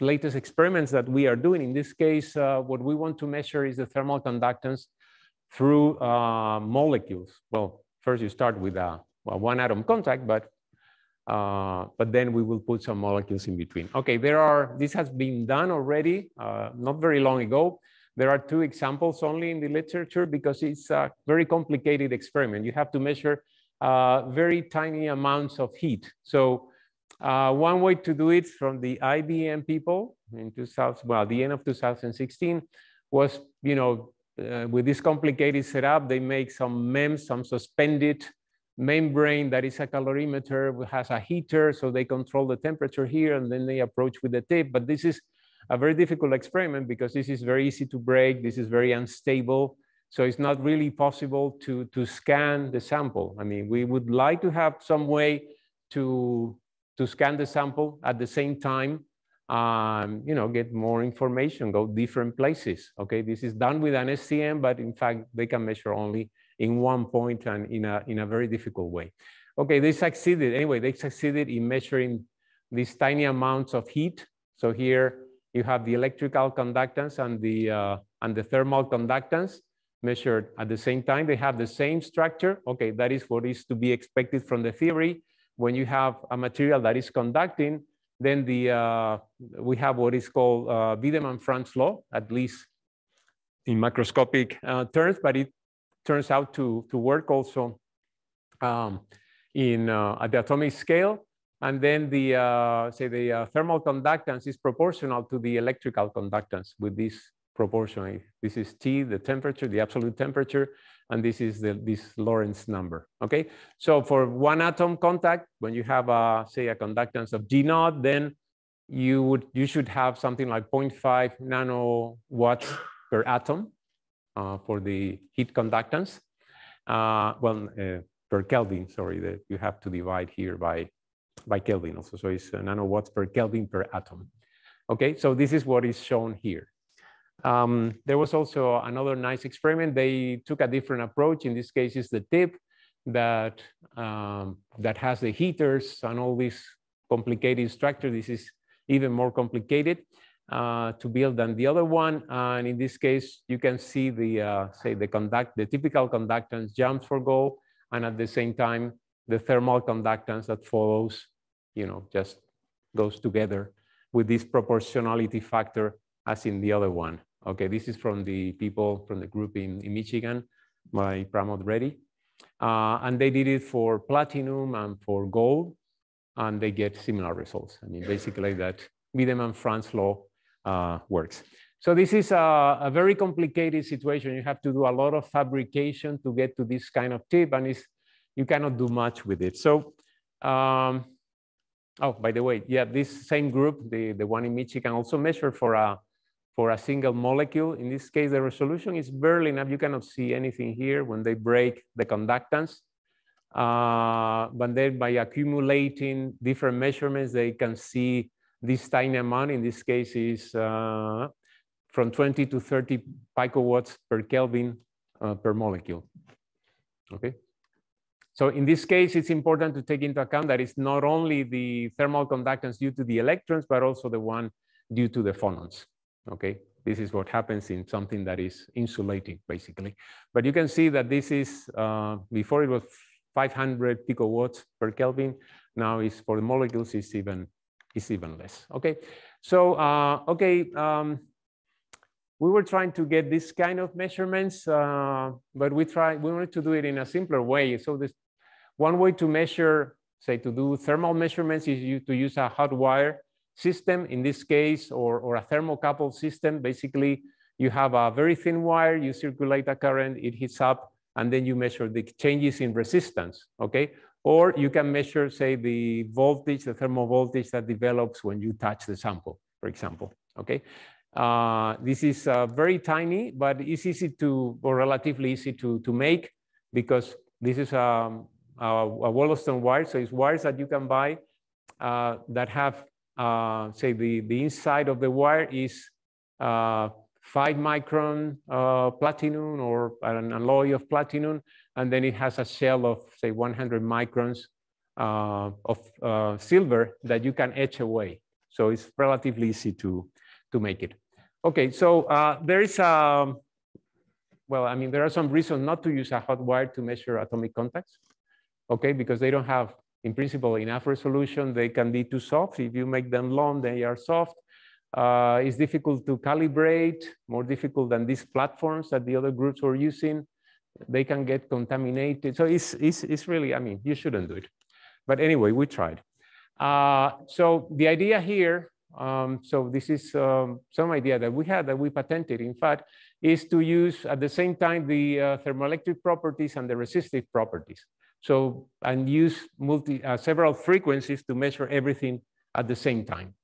latest experiments that we are doing. In this case, uh, what we want to measure is the thermal conductance through uh, molecules. Well, first you start with a, well, one atom contact, but uh, but then we will put some molecules in between. Okay, there are, this has been done already, uh, not very long ago. There are two examples only in the literature because it's a very complicated experiment. You have to measure uh, very tiny amounts of heat. So uh, one way to do it from the IBM people in 2000, well, the end of 2016 was, you know, uh, with this complicated setup, they make some MEMS, some suspended membrane that is a calorimeter, has a heater, so they control the temperature here, and then they approach with the tip. But this is a very difficult experiment because this is very easy to break, this is very unstable, so it's not really possible to, to scan the sample. I mean, we would like to have some way to, to scan the sample at the same time, um, you know, get more information, go different places, okay? This is done with an STM, but in fact, they can measure only in one point and in a, in a very difficult way. Okay, they succeeded. Anyway, they succeeded in measuring these tiny amounts of heat. So here you have the electrical conductance and the, uh, and the thermal conductance measured at the same time. They have the same structure. Okay, that is what is to be expected from the theory. When you have a material that is conducting, then the, uh, we have what is called uh, Wiedemann-Franz law, at least in macroscopic uh, terms, but it turns out to, to work also um, in, uh, at the atomic scale. And then the, uh, say the uh, thermal conductance is proportional to the electrical conductance with this proportion. This is T, the temperature, the absolute temperature, and this is the, this Lorentz number, okay? So for one atom contact, when you have, a, say, a conductance of G naught, then you would you should have something like 0.5 nanowatts per atom for the heat conductance. Uh, well, uh, per Kelvin, sorry, that you have to divide here by, by Kelvin also. So it's nanowatts per Kelvin per atom. Okay, so this is what is shown here. Um, there was also another nice experiment. They took a different approach. In this case, it's the tip that, um, that has the heaters and all this complicated structure. This is even more complicated uh, to build than the other one. And in this case, you can see the, uh, say the conduct, the typical conductance jumps for gold. And at the same time, the thermal conductance that follows, you know, just goes together with this proportionality factor as in the other one. Okay, this is from the people from the group in, in Michigan by Pramod Reddy. Uh, and they did it for platinum and for gold, and they get similar results. I mean, basically that Wiedemann-Franz law works. So this is a, a, very complicated situation. You have to do a lot of fabrication to get to this kind of tip and it's, you cannot do much with it. So, um, oh, by the way, yeah, this same group, the, the one in Michigan also measured for a, for a single molecule. In this case, the resolution is barely enough. You cannot see anything here when they break the conductance. Uh, but then by accumulating different measurements, they can see this tiny amount in this case is uh, from 20 to 30 picowatts per Kelvin uh, per molecule. Okay. So in this case, it's important to take into account that it's not only the thermal conductance due to the electrons, but also the one due to the phonons. Okay. This is what happens in something that is insulating, basically. But you can see that this is, uh, before it was 500 picowatts per Kelvin. Now is for the molecules, it's even is even less. Okay, so uh, okay, um, we were trying to get this kind of measurements, uh, but we tried we wanted to do it in a simpler way. So this one way to measure, say, to do thermal measurements is you, to use a hot wire system in this case, or, or a thermocouple system, basically you have a very thin wire, you circulate a current, it heats up, and then you measure the changes in resistance, okay? Or you can measure, say, the voltage, the thermal voltage that develops when you touch the sample, for example, okay? Uh, this is uh, very tiny, but it's easy to, or relatively easy to, to make because this is um, a, a Wollaston wire. So it's wires that you can buy uh, that have, uh, say, the, the inside of the wire is uh, five micron uh, platinum or an alloy of platinum, and then it has a shell of, say, 100 microns of silver that you can etch away. So it's relatively easy to, to make it. Okay, so uh, there is a, um, well, I mean, there are some reasons not to use a hot wire to measure atomic contacts, okay, because they don't have, in principle, enough resolution. They can be too soft. If you make them long, they are soft. Uh, it's difficult to calibrate, more difficult than these platforms that the other groups were using. They can get contaminated. So it's, it's, it's really, I mean, you shouldn't do it. But anyway, we tried. Uh, so the idea here um, so this is um, some idea that we had that we patented, in fact, is to use at the same time the uh, thermoelectric properties and the resistive properties. So, and use multi, uh, several frequencies to measure everything at the same time.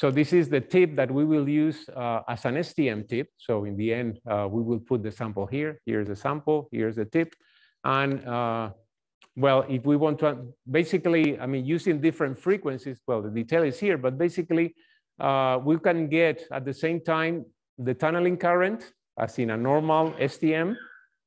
So this is the tip that we will use uh, as an STM tip. So in the end, uh, we will put the sample here. Here's the sample, here's the tip. And uh, well, if we want to, basically, I mean, using different frequencies, well, the detail is here, but basically, uh, we can get at the same time the tunneling current as in a normal STM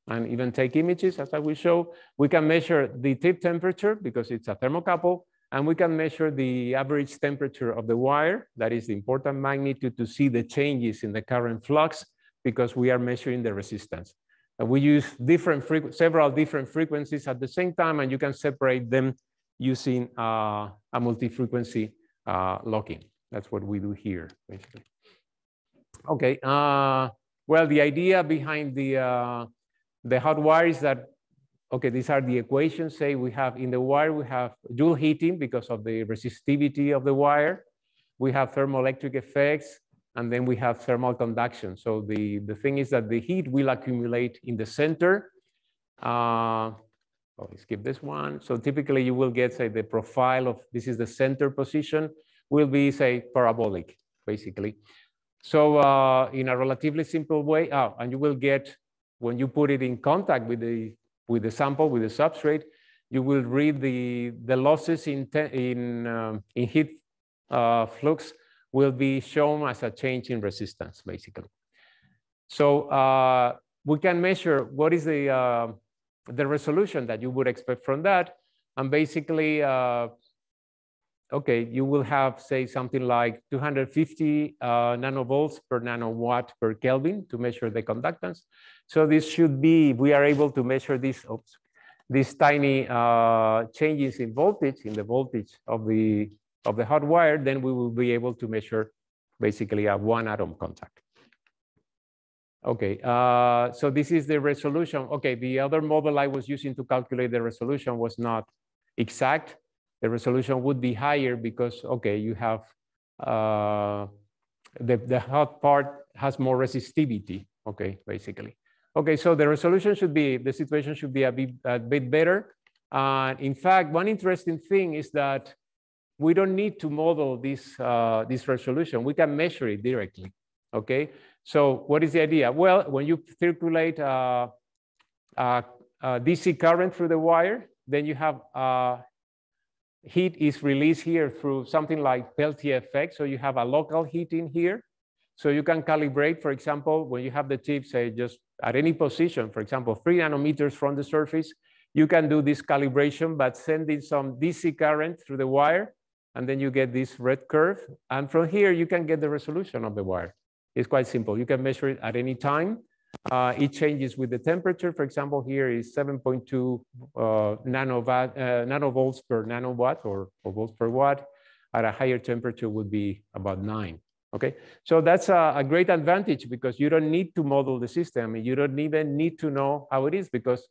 and even take images as I will show. We can measure the tip temperature because it's a thermocouple and we can measure the average temperature of the wire. That is the important magnitude to see the changes in the current flux because we are measuring the resistance. Uh, we use different several different frequencies at the same time, and you can separate them using uh, a multi-frequency uh, lock-in. That's what we do here, basically. Okay. Uh, well, the idea behind the uh, the hot wire is that okay, these are the equations. Say we have in the wire we have Joule heating because of the resistivity of the wire. We have thermoelectric effects and then we have thermal conduction. So the, the thing is that the heat will accumulate in the center. Uh, oh, skip this one. So typically you will get, say, the profile of, this is the center position, will be, say, parabolic, basically. So uh, in a relatively simple way, oh, and you will get, when you put it in contact with the, with the sample, with the substrate, you will read the, the losses in, in, um, in heat uh, flux will be shown as a change in resistance, basically. So uh, we can measure what is the, uh, the resolution that you would expect from that. And basically, uh, okay, you will have, say, something like 250 uh, nanovolts per nanowatt per Kelvin to measure the conductance. So this should be, we are able to measure this, oops, these tiny uh, changes in voltage, in the voltage of the of the hot wire, then we will be able to measure basically a one atom contact. Okay, uh, so this is the resolution. Okay, the other model I was using to calculate the resolution was not exact. The resolution would be higher because, okay, you have, uh, the, the hot part has more resistivity, okay, basically. Okay, so the resolution should be, the situation should be a bit, a bit better. Uh, in fact, one interesting thing is that we don't need to model this, uh, this resolution. We can measure it directly, okay? So what is the idea? Well, when you circulate uh, DC current through the wire, then you have uh, heat is released here through something like Peltier effect. So you have a local heat in here. So you can calibrate, for example, when you have the tip, say just at any position, for example, three nanometers from the surface, you can do this calibration, but sending some DC current through the wire and then you get this red curve. And from here, you can get the resolution of the wire. It's quite simple. You can measure it at any time. Uh, it changes with the temperature. For example, here is 7.2 uh, uh, nanovolts per nanowatt or, or volts per watt. At a higher temperature would be about nine. Okay, so that's a, a, great advantage because you don't need to model the system. You don't even need to know how it is because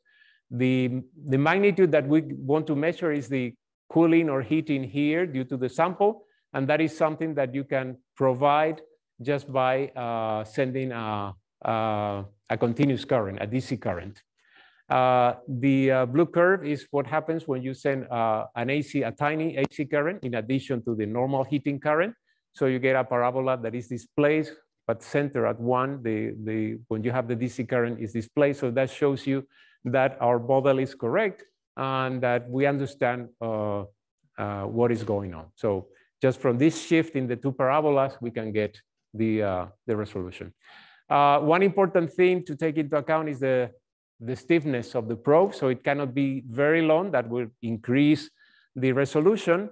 the, the magnitude that we want to measure is the cooling or heating here due to the sample. And that is something that you can provide just by uh, sending a, a, a, continuous current, a DC current. Uh, the uh, blue curve is what happens when you send uh, an AC, a tiny AC current in addition to the normal heating current. So you get a parabola that is displaced, but center at one, the, the, when you have the DC current is displaced. So that shows you that our model is correct and that we understand uh, uh, what is going on. So just from this shift in the two parabolas, we can get the, uh, the resolution. Uh, one important thing to take into account is the, the stiffness of the probe. So it cannot be very long, that will increase the resolution,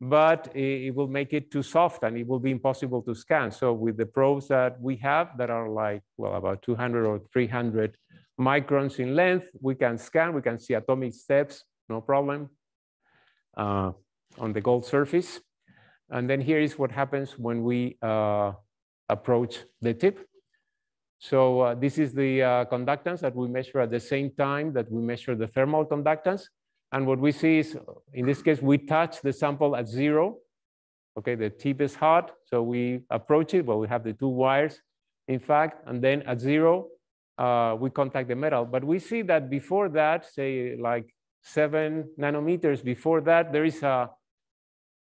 but it, will make it too soft and it will be impossible to scan. So with the probes that we have that are like, well, about 200 or 300 microns in length, we can scan, we can see atomic steps, no problem, uh, on the gold surface. And then here is what happens when we uh, approach the tip. So uh, this is the uh, conductance that we measure at the same time that we measure the thermal conductance. And what we see is, in this case, we touch the sample at zero. Okay, the tip is hot, so we approach it, but we have the two wires, in fact, and then at zero, uh, we contact the metal. But we see that before that, say like seven nanometers before that, there is a,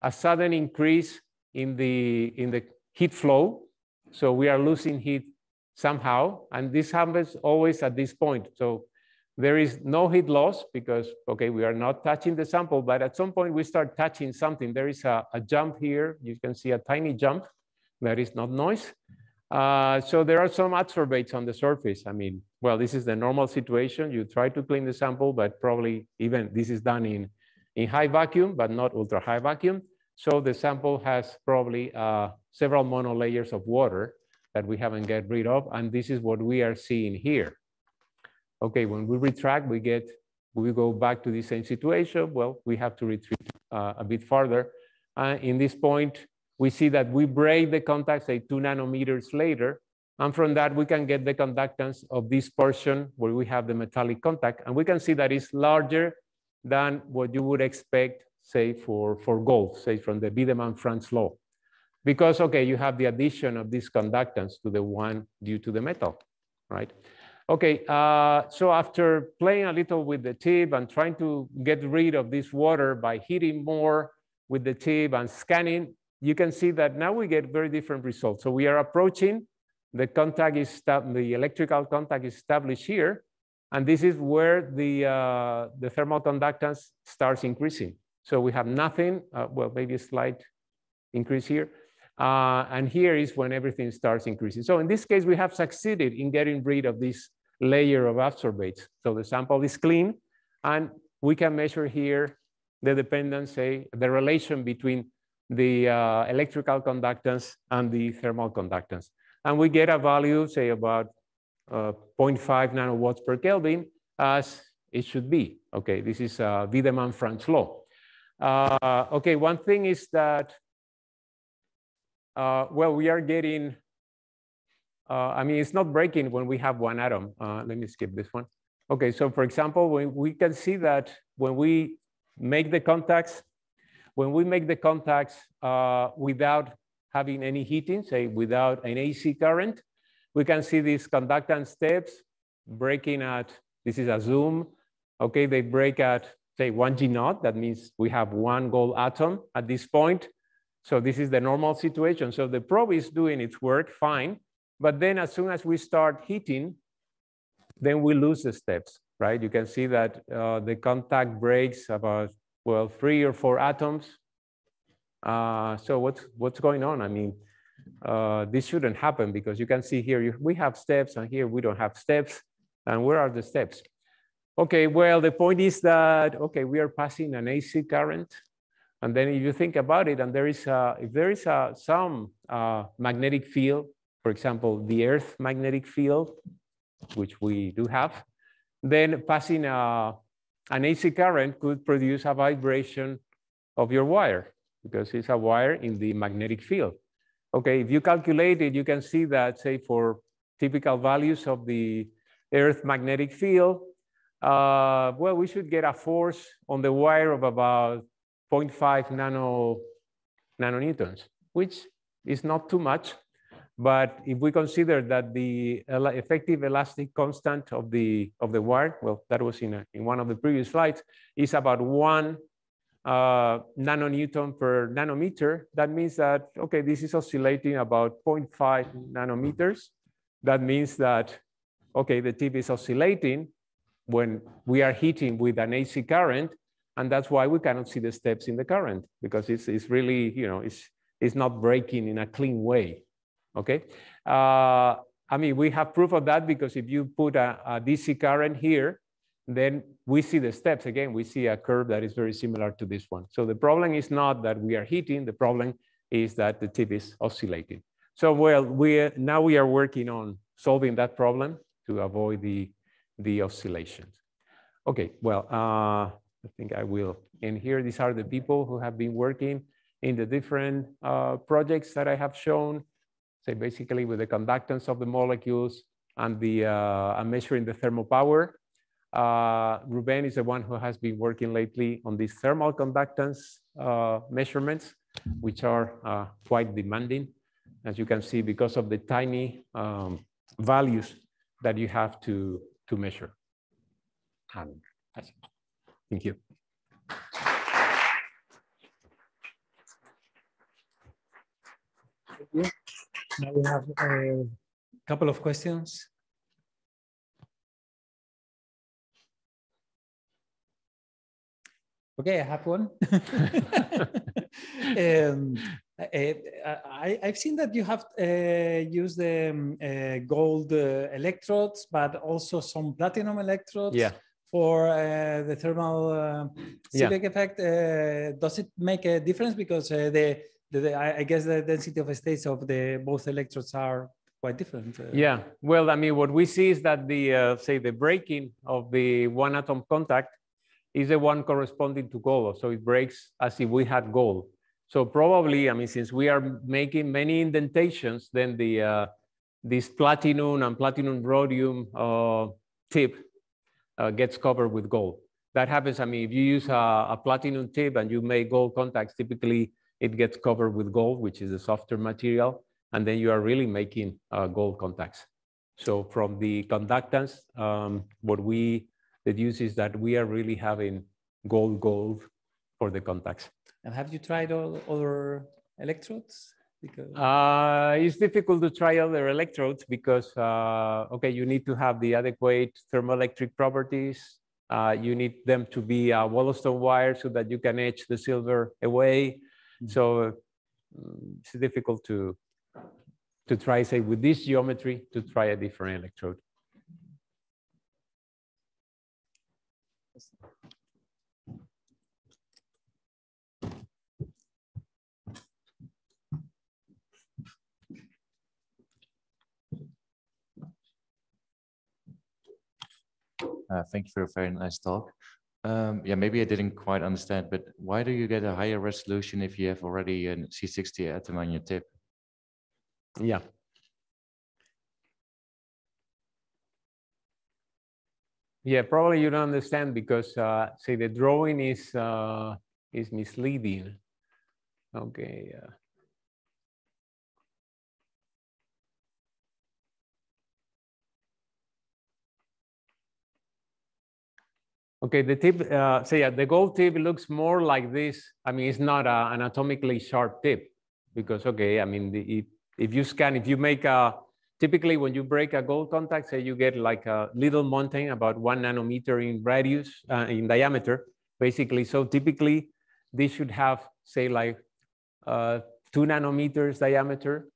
a sudden increase in the, in the heat flow. So we are losing heat somehow, and this happens always at this point. So there is no heat loss because, okay, we are not touching the sample, but at some point we start touching something. There is a, a jump here. You can see a tiny jump. That is not noise. Uh, so there are some adsorbates on the surface. I mean, well, this is the normal situation. You try to clean the sample, but probably even this is done in, in high vacuum, but not ultra high vacuum. So the sample has probably uh, several monolayers of water that we haven't get rid of. And this is what we are seeing here. Okay, when we retract, we get, we go back to the same situation. Well, we have to retreat uh, a bit farther. Uh, in this point, we see that we break the contact, say two nanometers later, and from that we can get the conductance of this portion where we have the metallic contact, and we can see that it's larger than what you would expect, say, for, for gold, say, from the Wiedemann-Franz law. Because, okay, you have the addition of this conductance to the one due to the metal, right? Okay, uh, so after playing a little with the tip and trying to get rid of this water by heating more with the tip and scanning, you can see that now we get very different results. So we are approaching, the contact is, the electrical contact is established here, and this is where the, uh, the thermal conductance starts increasing. So we have nothing, uh, well, maybe a slight increase here. Uh, and here is when everything starts increasing. So in this case, we have succeeded in getting rid of this layer of adsorbates. So the sample is clean, and we can measure here the dependence, say, the relation between the uh, electrical conductance and the thermal conductance. And we get a value, say about uh, 0.5 nanowatts per Kelvin as it should be. Okay, this is uh, Wiedemann-Franz law. Uh, okay, one thing is that, uh, well, we are getting, uh, I mean, it's not breaking when we have one atom. Uh, let me skip this one. Okay, so for example, we can see that when we make the contacts when we make the contacts uh, without having any heating, say without an AC current, we can see these conductance steps breaking at, this is a zoom, okay, they break at say one G naught, that means we have one gold atom at this point. So this is the normal situation. So the probe is doing its work fine, but then as soon as we start heating, then we lose the steps, right? You can see that uh, the contact breaks about well, three or four atoms. Uh, so what's, what's going on? I mean, uh, this shouldn't happen because you can see here, you, we have steps and here we don't have steps. And where are the steps? Okay, well, the point is that, okay, we are passing an AC current. And then if you think about it, and there is a, if there is a, some uh, magnetic field, for example, the Earth magnetic field, which we do have, then passing a, an AC current could produce a vibration of your wire because it's a wire in the magnetic field. Okay, if you calculate it, you can see that, say, for typical values of the Earth magnetic field, uh, well, we should get a force on the wire of about 0.5 nano, nanonewtons, which is not too much. But if we consider that the effective elastic constant of the of the wire, well, that was in, a, in one of the previous slides, is about one uh, nanonewton per nanometer. That means that, okay, this is oscillating about 0.5 nanometers. That means that, okay, the tip is oscillating when we are heating with an AC current, and that's why we cannot see the steps in the current because it's, it's really, you know, it's, it's not breaking in a clean way, okay? Uh, I mean, we have proof of that because if you put a, a, DC current here, then we see the steps. Again, we see a curve that is very similar to this one. So the problem is not that we are heating, the problem is that the tip is oscillating. So well, we now we are working on solving that problem to avoid the, the oscillations. Okay, well, uh, I think I will And here. These are the people who have been working in the different uh, projects that I have shown, say basically with the conductance of the molecules and the uh, and measuring the thermal power. Uh, Ruben is the one who has been working lately on these thermal conductance uh, measurements, which are uh, quite demanding, as you can see, because of the tiny um, values that you have to, to measure. Um, thank you. Now we have a couple of questions. Okay, I have one. um, I, have seen that you have uh, used the um, uh, gold uh, electrodes, but also some platinum electrodes yeah. For uh, the thermal uh, yeah. effect. Uh, does it make a difference? Because the, the, the, I guess the density of states of the both electrodes are quite different. Yeah, well, I mean, what we see is that the, say, the breaking of the one atom contact is the one corresponding to gold. So it breaks as if we had gold. So probably, I mean, since we are making many indentations, then the uh, this platinum and platinum rhodium uh, tip uh, gets covered with gold. That happens, I mean, if you use a, a, platinum tip and you make gold contacts, typically it gets covered with gold, which is a softer material, and then you are really making uh, gold contacts. So from the conductance, um, what we deduce is that we are really having gold gold for the contacts. And have you tried all other electrodes? Because... Uh, it's difficult to try other electrodes because, uh, okay, you need to have the adequate thermoelectric properties. Uh, you need them to be a Wollaston wire so that you can etch the silver away. Mm -hmm. So it's difficult to, to try, say, with this geometry, to try a different electrode. Uh, thank you for a very nice talk. Um, yeah, maybe I didn't quite understand, but why do you get a higher resolution if you have already a C60 atom on your tip? Yeah. Yeah, probably you don't understand because uh, say the drawing is uh, is misleading. Okay. Uh, Okay, the tip, uh, so yeah, the gold tip looks more like this. I mean, it's not a, an atomically sharp tip because, okay, I mean, the, if, if you scan, if you make a, typically when you break a gold contact, say you get like a little mountain about one nanometer in radius, uh, in diameter, basically. So typically this should have, say like uh, two nanometers diameter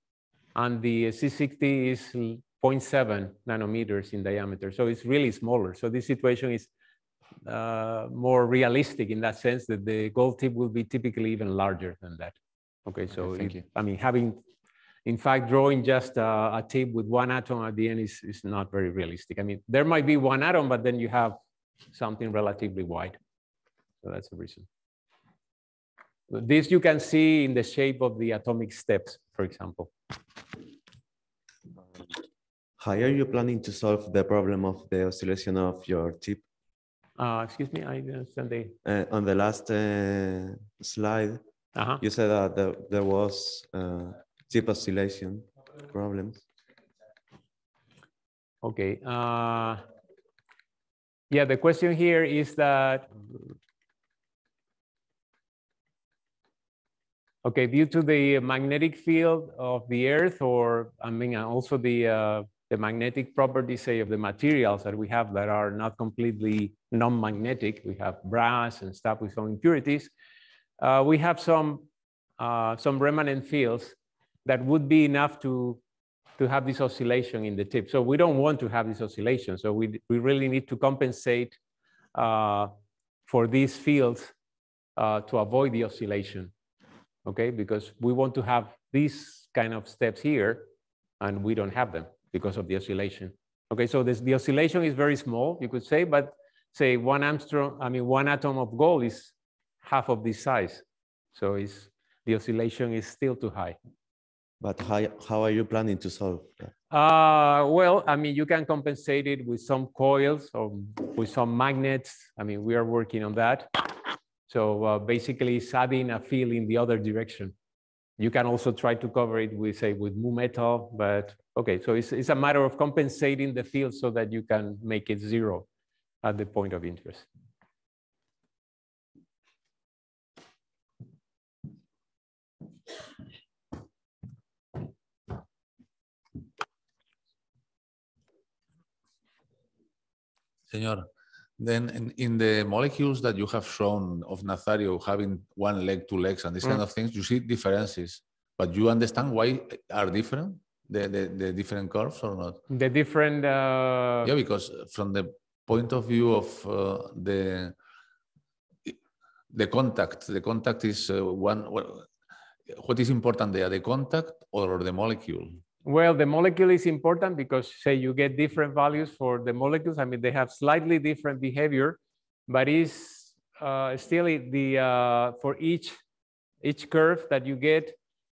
and the C60 is 0.7 nanometers in diameter. So it's really smaller. So this situation is uh, more realistic in that sense that the gold tip will be typically even larger than that. Okay, so okay, I mean, having, in fact, drawing just a, a, tip with one atom at the end is, is not very realistic. I mean, there might be one atom, but then you have something relatively wide. So that's the reason. This you can see in the shape of the atomic steps, for example. How are you planning to solve the problem of the oscillation of your tip Uh, excuse me, I didn't understand the, Uh, on the last uh, slide, uh-huh. you said that there, there was uh, chip oscillation problems. Okay. Uh, yeah, the question here is that. Okay, due to the magnetic field of the Earth, or I mean, and also the uh, the magnetic properties, say, of the materials that we have that are not completely non-magnetic. We have brass and stuff with some impurities. Uh, we have some uh, some remnant fields that would be enough to to have this oscillation in the tip. So we don't want to have this oscillation. So we, we really need to compensate uh, for these fields uh, to avoid the oscillation, okay? Because we want to have these kind of steps here and we don't have them because of the oscillation. Okay, so this, the oscillation is very small, you could say, but say one angstrom, I mean, one atom of gold is half of this size. So it's, the oscillation is still too high. But how, how are you planning to solve that? Uh, well, I mean, you can compensate it with some coils or with some magnets. I mean, we are working on that. So uh, basically, it's adding a field in the other direction. You can also try to cover it with, say, with mu metal, but okay. So it's, it's a matter of compensating the field so that you can make it zero at the point of interest. Senor, then in, in the molecules that you have shown of Nazario having one leg, two legs, and these kind Mm. of things, you see differences, but you understand why are different, the, the, the different curves or not? The different. Uh, Yeah, because from the point of view of uh, the the contact, the contact is uh, one. What is important there, the contact or the molecule? Well, the molecule is important because say you get different values for the molecules. I mean, they have slightly different behavior, but is uh, still the uh, for each each curve that you get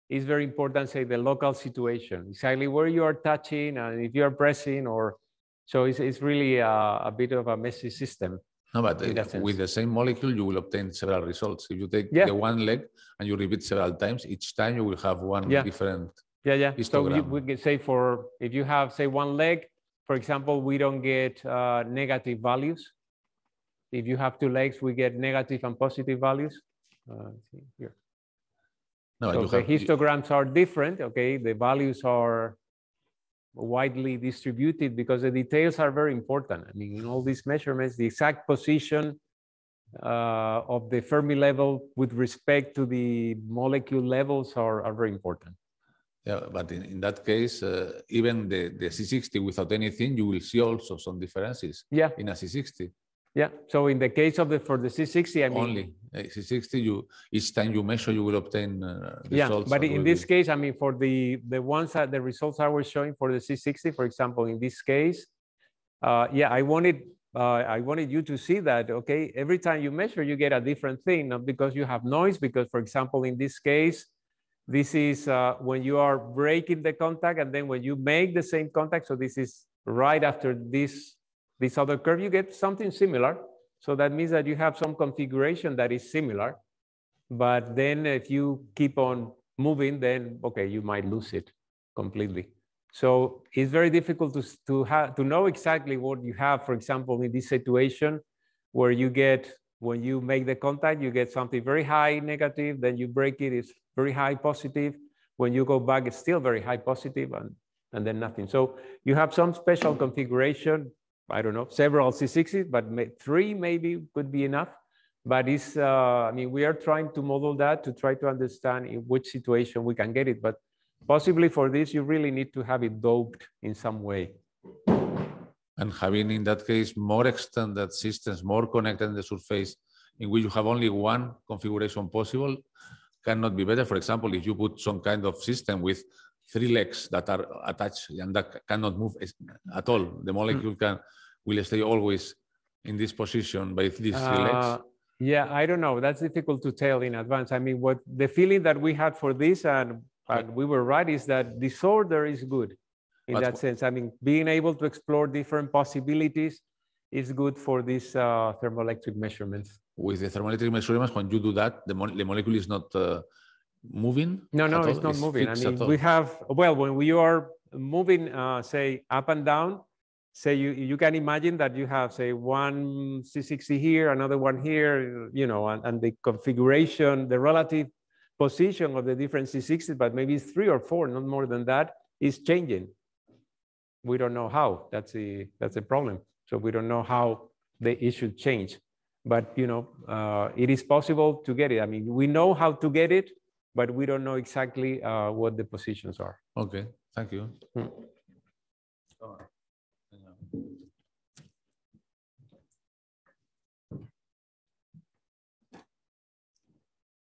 is very important. Say the local situation, exactly where you are touching and if you are pressing, or so it's it's really a, a bit of a messy system. No, but uh, with the same molecule, you will obtain several results. If you take Yeah. the one leg and you repeat several times, each time you will have one Yeah. different. Yeah, yeah. So you, we can say for if you have say one leg, for example, we don't get uh, negative values. If you have two legs, we get negative and positive values. Uh, let's see here. No, So the have, you- histograms are different. Okay, the values are widely distributed because the details are very important. I mean, in all these measurements, the exact position uh, of the Fermi level with respect to the molecule levels are, are very important. yeah, but in, in that case, uh, even the, the C60 without anything, you will see also some differences Yeah, in a C60 yeah. So in the case of the for the C60, I mean, only. Uh, C60, you each time you measure, you will obtain uh, yeah. results. But in this be- case, I mean, for the the ones that the results I was showing for the C60, for example, in this case, uh, yeah, I wanted uh, I wanted you to see that. Okay, every time you measure, you get a different thing, not because you have noise. Because, for example, in this case, this is uh, when you are breaking the contact, and then when you make the same contact. So this is right after this this other curve, you get something similar. So that means that you have some configuration that is similar. But then if you keep on moving, then okay, you might lose it completely. So it's very difficult to, to have to know exactly what you have, for example, in this situation where you get when you make the contact, you get something very high negative, then you break it, it's very high positive. When you go back, it's still very high positive and, and then nothing. So you have some special configuration, I don't know, several C60s, but three maybe could be enough. But it's, uh, I mean, we are trying to model that to try to understand in which situation we can get it. But possibly for this, you really need to have it doped in some way. and having in that case more extended systems, more connected in the surface, in which you have only one configuration possible, cannot be better. For example, if you put some kind of system with three legs that are attached and that cannot move at all, the molecule can will stay always in this position by these three legs. Uh, Yeah, I don't know. That's difficult to tell in advance. I mean, what the feeling that we had for this, and, and we were right, is that disorder is good in But that sense. I mean, being able to explore different possibilities is good for these uh, thermoelectric measurements. With the thermoelectric measurements, when you do that, the, mo the molecule is not uh, moving? No, no, it's all? not moving. I mean, we have, well, when we are moving, uh, say, up and down, say you, you can imagine that you have, say, one C60 here, another one here, you know, and, and the configuration, the relative position of the different C60s, but maybe it's three or four, not more than that, is changing. We don't know how. That's the that's the problem. So we don't know how the issue change. But you know, uh, it is possible to get it. I mean, we know how to get it, but we don't know exactly uh, what the positions are. Okay, thank you. Hmm.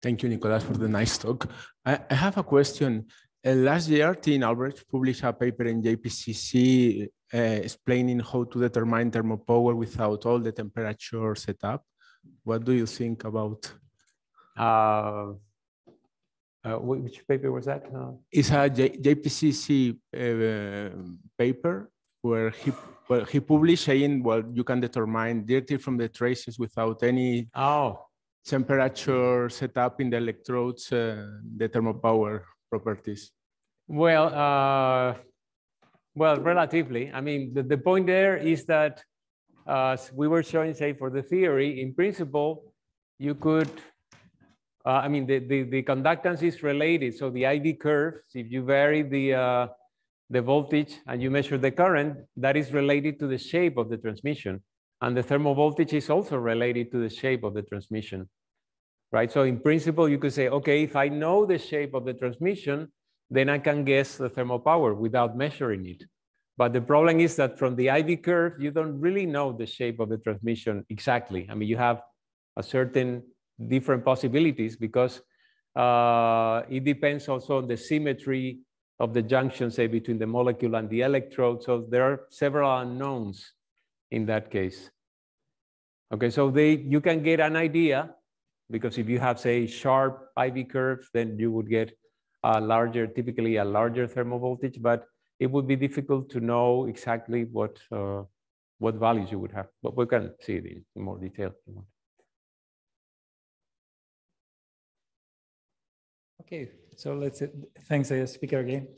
Thank you, Nicolás, for the nice talk. I, I have a question. Uh, last year, Tim Albrecht published a paper in JPCC uh, explaining how to determine thermopower without all the temperature setup. What do you think about? Uh, uh, which paper was that? Uh, It's a J, JPCC uh, paper where he where he published saying, well, you can determine directly from the traces without any oh, temperature setup in the electrodes, uh, the thermopower properties. Well, uh, well, relatively. I mean, the, the point there is that uh, as we were showing, say, for the theory, in principle, you could, uh, I mean, the, the, the conductance is related. So the IV curves, if you vary the, uh, the voltage and you measure the current, that is related to the shape of the transmission. And the thermal voltage is also related to the shape of the transmission right? So in principle, you could say, okay, if I know the shape of the transmission, then I can guess the thermopower without measuring it. But the problem is that from the IV curve, you don't really know the shape of the transmission exactly. I mean, you have a certain different possibilities because uh, it depends also on the symmetry of the junction, say, between the molecule and the electrode. So there are several unknowns in that case. Okay, so they, you can get an idea because if you have, say, sharp IV curves, then you would get a larger, typically a larger thermal voltage, but it would be difficult to know exactly what, uh, what values you would have. But we can see it in, more detail. Okay, so let's, thanks, uh, speaker again.